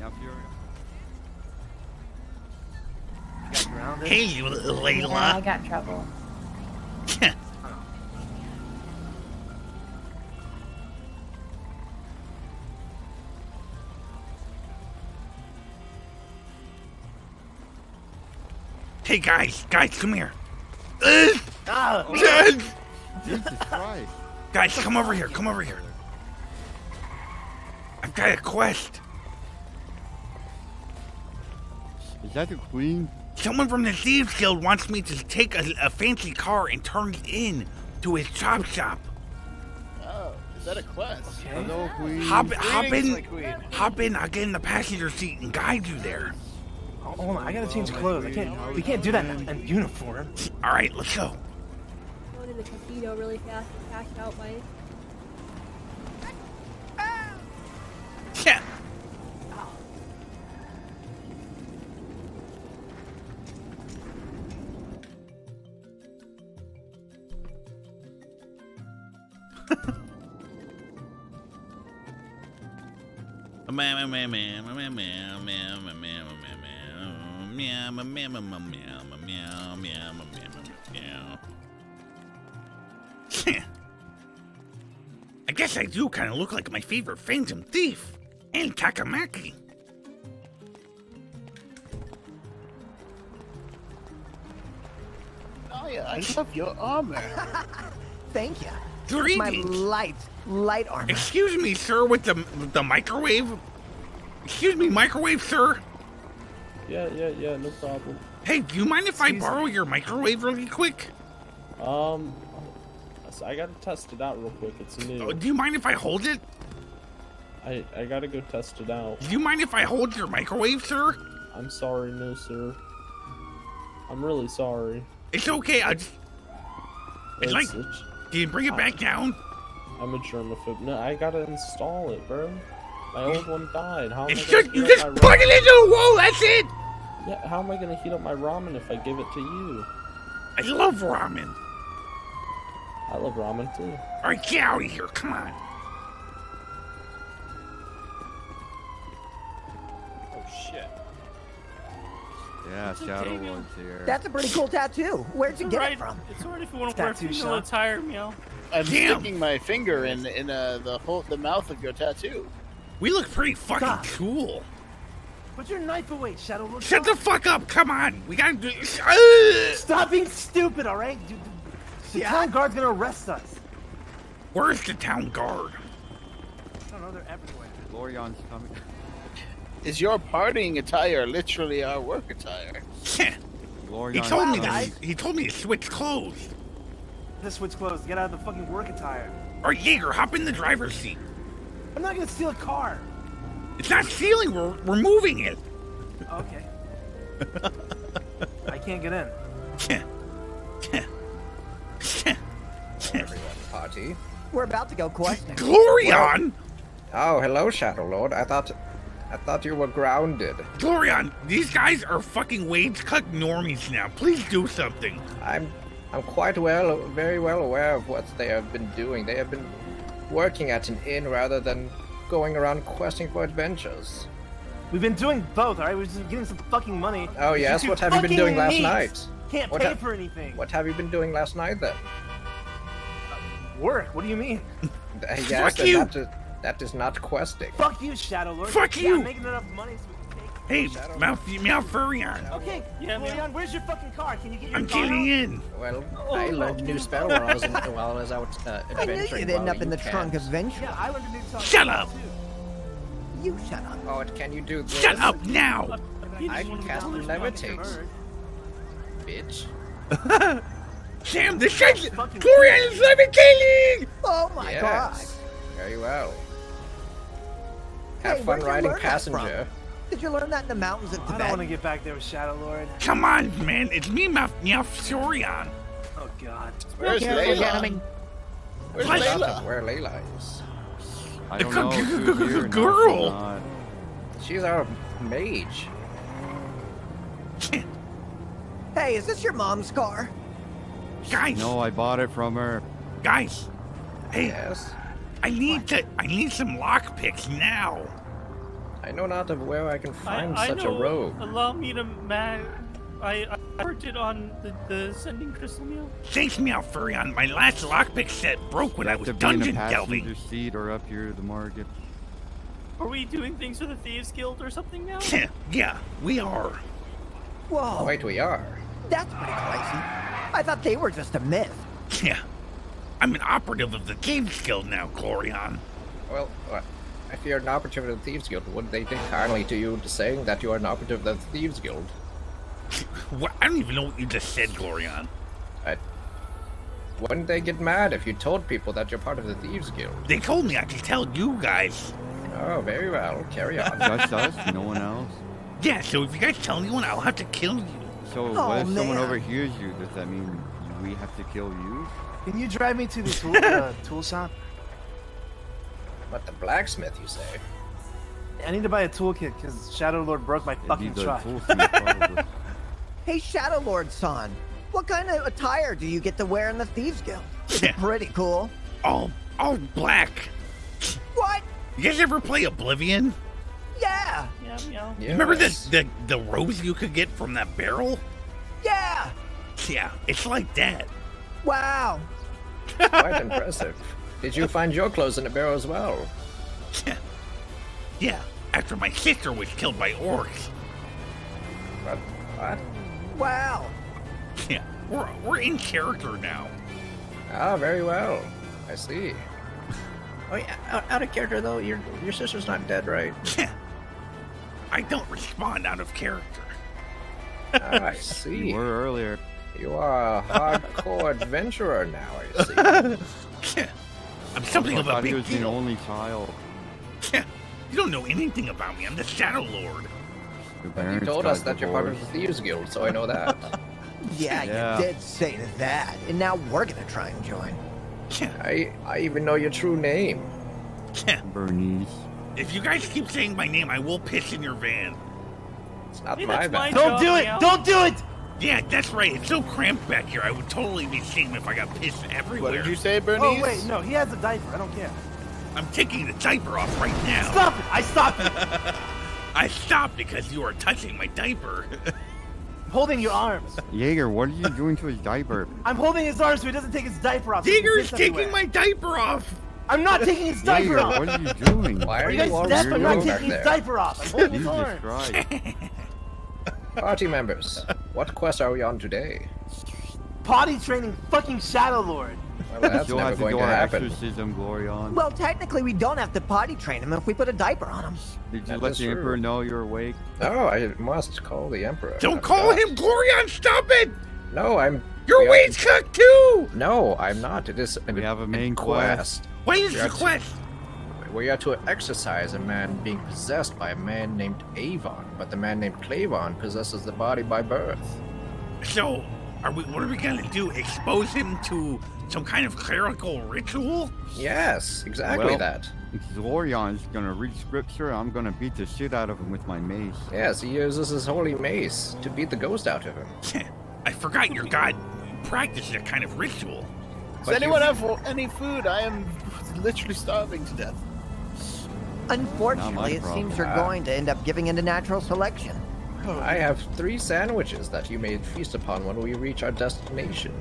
Now, Fury. Hey, you little Yeah, I got trouble. hey guys, guys, come here. Ugh. Ah, Ugh. Jesus Christ. Guys, come over here. Come over here. I've got a quest. Is that the queen? Someone from the Thieves Guild wants me to take a, a fancy car and turn it in to his chop shop. Oh, is that a quest? Hello, queen. Hop, hop in, my queen. hop in. I'll get in the passenger seat and guide you there. Hold on, I gotta change clothes. I can't. We can't do that in, in uniform. All right, let's go. Go to the casino really fast and cash out my. Yeah. I guess I do kind of look like my favorite Phantom Thief Ann Takamaki. Naya, I love your armor. Thank you. Greetings. My light, light armor. Excuse me, sir, with the the microwave. Excuse me, microwave, sir. Yeah, yeah, yeah, no problem. Hey, do you mind if I borrow your microwave really quick? Um, I gotta test it out real quick. It's new. Oh, do you mind if I hold it? I I gotta go test it out. Do you mind if I hold your microwave, sir? I'm sorry, no sir. I'm really sorry. It's okay. I just. It's like. It's- it's- Can you bring it back down? I'm a germaphobe. No, I gotta install it, bro. My old one died. How am It's I just you just plug it into the wall. That's it. Yeah, how am I gonna heat up my ramen if I give it to you? I love ramen. I love ramen too. All right, get out of here. Come on. Oh shit. Yeah, Shadow Lord's here. That's a pretty cool tattoo. Where'd you get Right. it from? It's alright if you want to wear Tattoo female shop. attire, meow. I'm Damn. sticking my finger in in uh, the whole the mouth of your tattoo. We look pretty fucking Stop. cool. Put your knife away, Shadow Lord. Shut the fuck up. Come on. We gotta do. Stop being stupid, all right? Dude, the Yeah. town guard's gonna arrest us. Where's the town guard? I don't know, they're everywhere. Glorion's coming. Is your partying attire literally our work attire? He told me that. He, he told me to switch clothes. This switch clothes. Get out of the fucking work attire. All right, Jaeger, hop in the driver's seat. I'm not gonna steal a car. It's not sealing. We're moving it. Okay. I can't get in. Everyone, party. We're about to go questioning. Glorion. Oh, hello, Shadow Lord. I thought, I thought you were grounded. Glorion, these guys are fucking wage cut normies now. Please do something. I'm, I'm quite well, very well aware of what they have been doing. They have been working at an inn rather than going around questing for adventures. We've been doing both, alright? We're just getting some fucking money. Oh You yes, what have you been doing last neat. night? Can't What pay ha- for anything. What have you been doing last night then? Work? What do you mean? Uh, yes, Fuck you. That is, that is not questing. Fuck you, Shadow Lord. Fuck Yeah, you. I'm making enough money so we can take. Hey, Mouth Malfurion. Okay, yeah, Leon, where's your fucking car? Can you get your I'm car getting in. Well, I learned new spell while I was, in, while I was out uh, I knew adventuring. you'd end up in the can't. trunk eventually. Yeah, I learned a new song. Shut up! You shut up. Oh, and can you do this? Shut up now! I can cast levitate. Bitch. Sam, this guy's Glorion is levitating! Oh my yes. god. Very well. Have Hey, fun riding learn that passenger. Did you learn that in the mountains of I don't want to get back there with Shadow Lord. Come on, man. It's me, Mouth Malfurion. Oh god. Where's Okay, Layla? gentlemen. Where's What? Layla? Where Layla is. I don't know. g- if g- she's g- here or not, girl. she's not. She's our mage. Hey, is this your mom's car? Guys, No, I bought it from her. guys. Hey, Yes. I need to. I need some lockpicks now. I know not of where I can find I such know, a rogue. Allow me to mag. I, I worked it on the, the sending crystal meal. Thanks, Malfurion. My last lockpick set broke when I was to be in dungeon a passenger delving. seat or up here at the market. Are we doing things for the Thieves Guild or something now? yeah, we are. Whoa, Wait, we are. that's pretty crazy. I thought they were just a myth. Yeah. I'm an operative of the Thieves Guild now, Glorion. Well, uh, if you're an operative of the Thieves Guild, would they take kindly to you saying that you are an operative of the Thieves Guild? What? I don't even know what you just said, Glorion. I, wouldn't they get mad if you told people that you're part of the Thieves Guild? They told me I could tell you guys. Oh, very well. Carry on. Just us, no one else. Yeah, so if you guys tell anyone, I'll have to kill you. So Oh, what if someone overhears you? Does that mean we have to kill you? Can you drive me to the tool, uh, tool shop? What, the blacksmith, you say? I need to buy a toolkit because Shadow Lord broke my fucking needs truck. tool suit, probably. Hey, Shadow Lord son, what kind of attire do you get to wear in the Thieves Guild? It's pretty cool. All, all black. What? You guys ever play Oblivion? Yeah, Yeah, meow. Remember the, the the robes you could get from that barrel? yeah. Yeah, it's like that. Wow. Quite impressive. Did you find your clothes in a barrel as well? Yeah, after my sister was killed by orcs. What? What? Wow. Yeah, we're, we're in character now. Ah, very well. I see. Oh yeah, out, out of character though. Your your sister's not dead, right? Yeah. I don't respond out of character. Ah, I see. You were earlier. You are a hardcore adventurer now. I see. Yeah. I'm something I of a thought he big was the only child. Yeah. You don't know anything about me. I'm the Shadow Lord. But you told us that you're part of the Thieves Guild, so I know that. Yeah, Yeah. you did say that. And now we're gonna try and join. I I even know your true name. Yeah. Bernice. If you guys keep saying my name, I will piss in your van. It's not Hey, my that's my. Don't job, do it! meow. Don't do it! Yeah, that's right. It's so cramped back here. I would totally be ashamed if I got pissed everywhere. What did you say, Bernice? Oh wait, no, he has a diaper. I don't care. I'm taking the diaper off right now. Stop it! I stopped it. I stopped because you are touching my diaper. I'm holding your arms. Jaeger, what are you doing to his diaper? I'm holding his arms so he doesn't take his diaper off. so he can Digger's piss taking everywhere. my diaper off. I'm not taking his diaper Jaeger, off. what are you doing? Why Are are you you guys deaf? I'm not back taking his there? diaper off. I'm holding his Jesus arms. Christ. Party members, what quest are we on today? Potty training fucking Shadow Lord. Well, that's Still never have to going do to happen. exorcism, Glorion. Well, technically, we don't have to potty train him if we put a diaper on him. Did you that let the true. Emperor know you're awake? No, I must call the Emperor. Don't I call forgot. him Glorion. Stop it. No, I'm. You're we are- wage too. No, I'm not. It is. We have a main quest. What is We the quest? We are to exorcise a man being possessed by a man named Avon, but the man named Clavon possesses the body by birth. So, Are we? What are we gonna do? Expose him to some kind of clerical ritual? Yes, exactly Well, that. Glorion's gonna read scripture. I'm gonna beat the shit out of him with my mace. Yes, he uses his holy mace to beat the ghost out of him. I forgot your god practiced that kind of ritual. Does anyone have any food? I am literally starving to death. Unfortunately, it seems you're going to end up giving into natural selection. Oh, I have three sandwiches that you may feast upon when we reach our destination.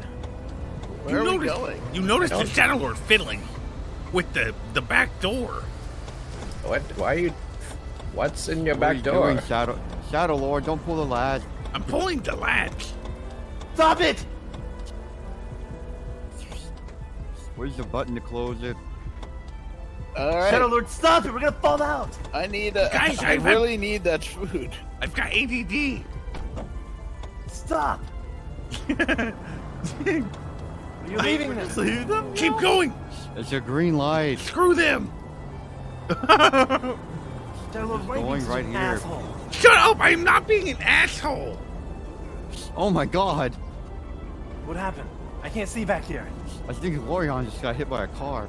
Where are we going? You noticed the Shadow Lord fiddling with the the back door. What? Why are you? What's in your What are back you door? doing, Shadow, Shadow Lord, don't pull the latch. I'm pulling the latch. Stop it! Where's the button to close it? All right. Shadow Lord, stop it! We're gonna fall out! I need. A, Guys, I I've- really need that food. I've got ADD. Stop! Are you leaving this? Leave them? Keep going. It's a green light. Screw them. Shadow Lord, why going right an here. asshole? Shut up! I'm not being an asshole. Oh my god. What happened? I can't see back here. I think Glorion just got hit by a car.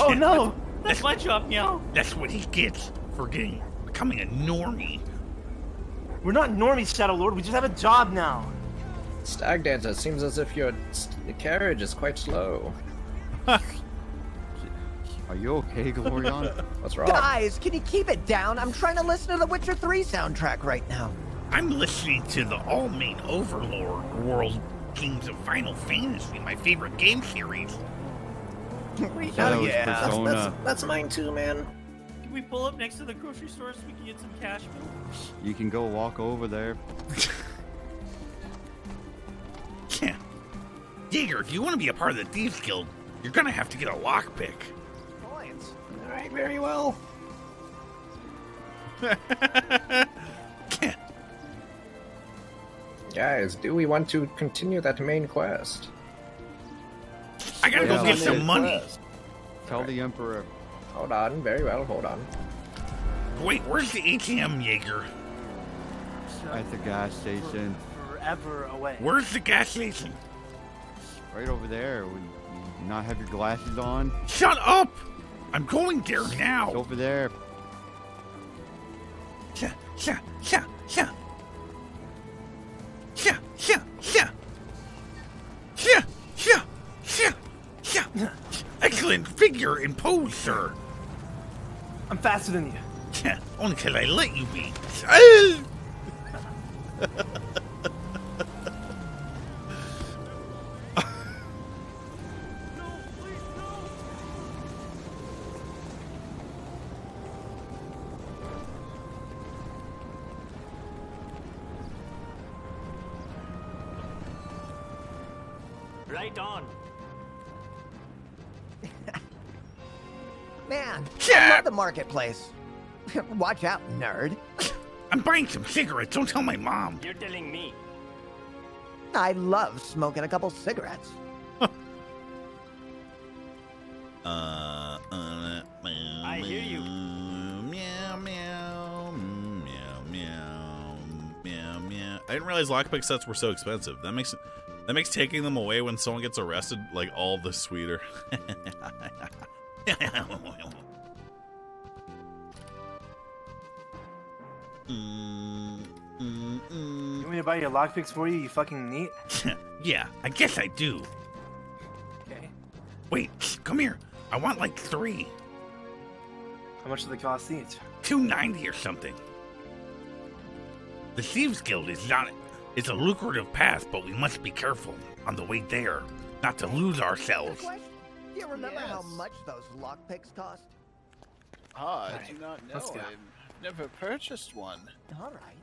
Oh no! That's my job, meow. That's what he gets for getting becoming a normie. We're not normies, Shadow Lord. We just have a job now. Stag Dancer, it seems as if your st- carriage is quite slow. Are you okay, Glorion? What's wrong? Guys, can you keep it down? I'm trying to listen to the Witcher 3 soundtrack right now. I'm listening to the All Main Overlord World Kings of Final Fantasy, my favorite game series. Shadow's yeah, that's, that's, that's mine too, man. Can we pull up next to the grocery store so we can get some cash milk? You can go walk over there. Yeah. Jaeger, if you want to be a part of the Thieves Guild, you're gonna have to get a lockpick. Points. All right, very well. Guys, do we want to continue that main quest? I gotta Yeah, go get some the money. Tell the Emperor. Hold on, very well, hold on. Wait, where's the ATM, Jaeger? At the gas station. Forever away. Where's the gas station? Right over there. Would you not have your glasses on? Shut up! I'm going there It's now. over there. Yeah, yeah, yeah, yeah. Figure pose, sir. I'm faster than you. Only because I let you be. Ah! marketplace. Watch out, nerd. I'm buying some cigarettes. Don't tell my mom. You're telling me. I love smoking a couple cigarettes. Uh, uh, I hear you. Meow, meow, meow, meow, meow, meow. I didn't realize lockpick sets were so expensive. That makes that makes taking them away when someone gets arrested like all the sweeter. Mm, mm, You mm. want me to buy your lockpicks for you, you fucking neat? yeah, I guess I do. Okay. Wait, come here. I want like three. How much do they cost each? 290 or something. The Thieves Guild is not it's a lucrative path, but we must be careful on the way there, not to lose ourselves. Do you remember how much those lockpicks cost? Ah, I Alright, do not know. let's go. I've never purchased one. All right.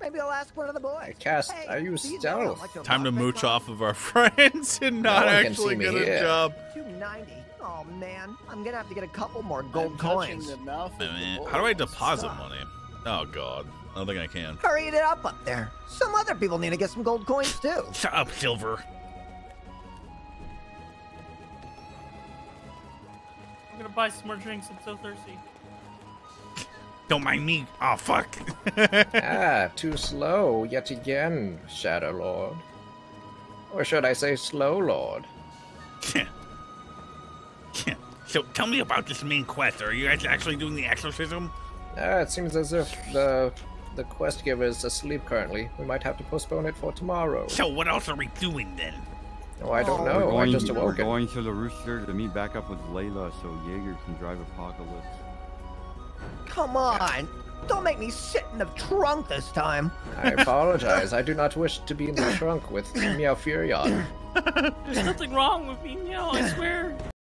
Maybe I'll ask one of the boys. Cast, Hey, I use you know stealth. much a Time to mooch costs? off of our friends and not one can actually see me get a here. job. 290. Oh man, I'm gonna have to get a couple more I'm gold coins. the mouth of I the how do I deposit money? Oh god, I don't think I can. Hurry it up up there. Some other people need to get some gold coins too. Shut up, Silver. I'm gonna buy some more drinks. I'm so thirsty. Don't mind me. Oh fuck. ah, too slow yet again, Shadow Lord. Or should I say slow lord? So tell me about this main quest. Are you guys actually doing the exorcism? Uh, it seems as if the the quest giver is asleep currently. We might have to postpone it for tomorrow. So what else are we doing then? Oh, I don't We're know. I going, just we're awoke. going to the rooster to meet back up with Layla so Jaeger can drive Apocalypse. Come on! Don't make me sit in the trunk this time. I apologize. I do not wish to be in the trunk with Meow Furion. There's nothing wrong with me, no, I swear.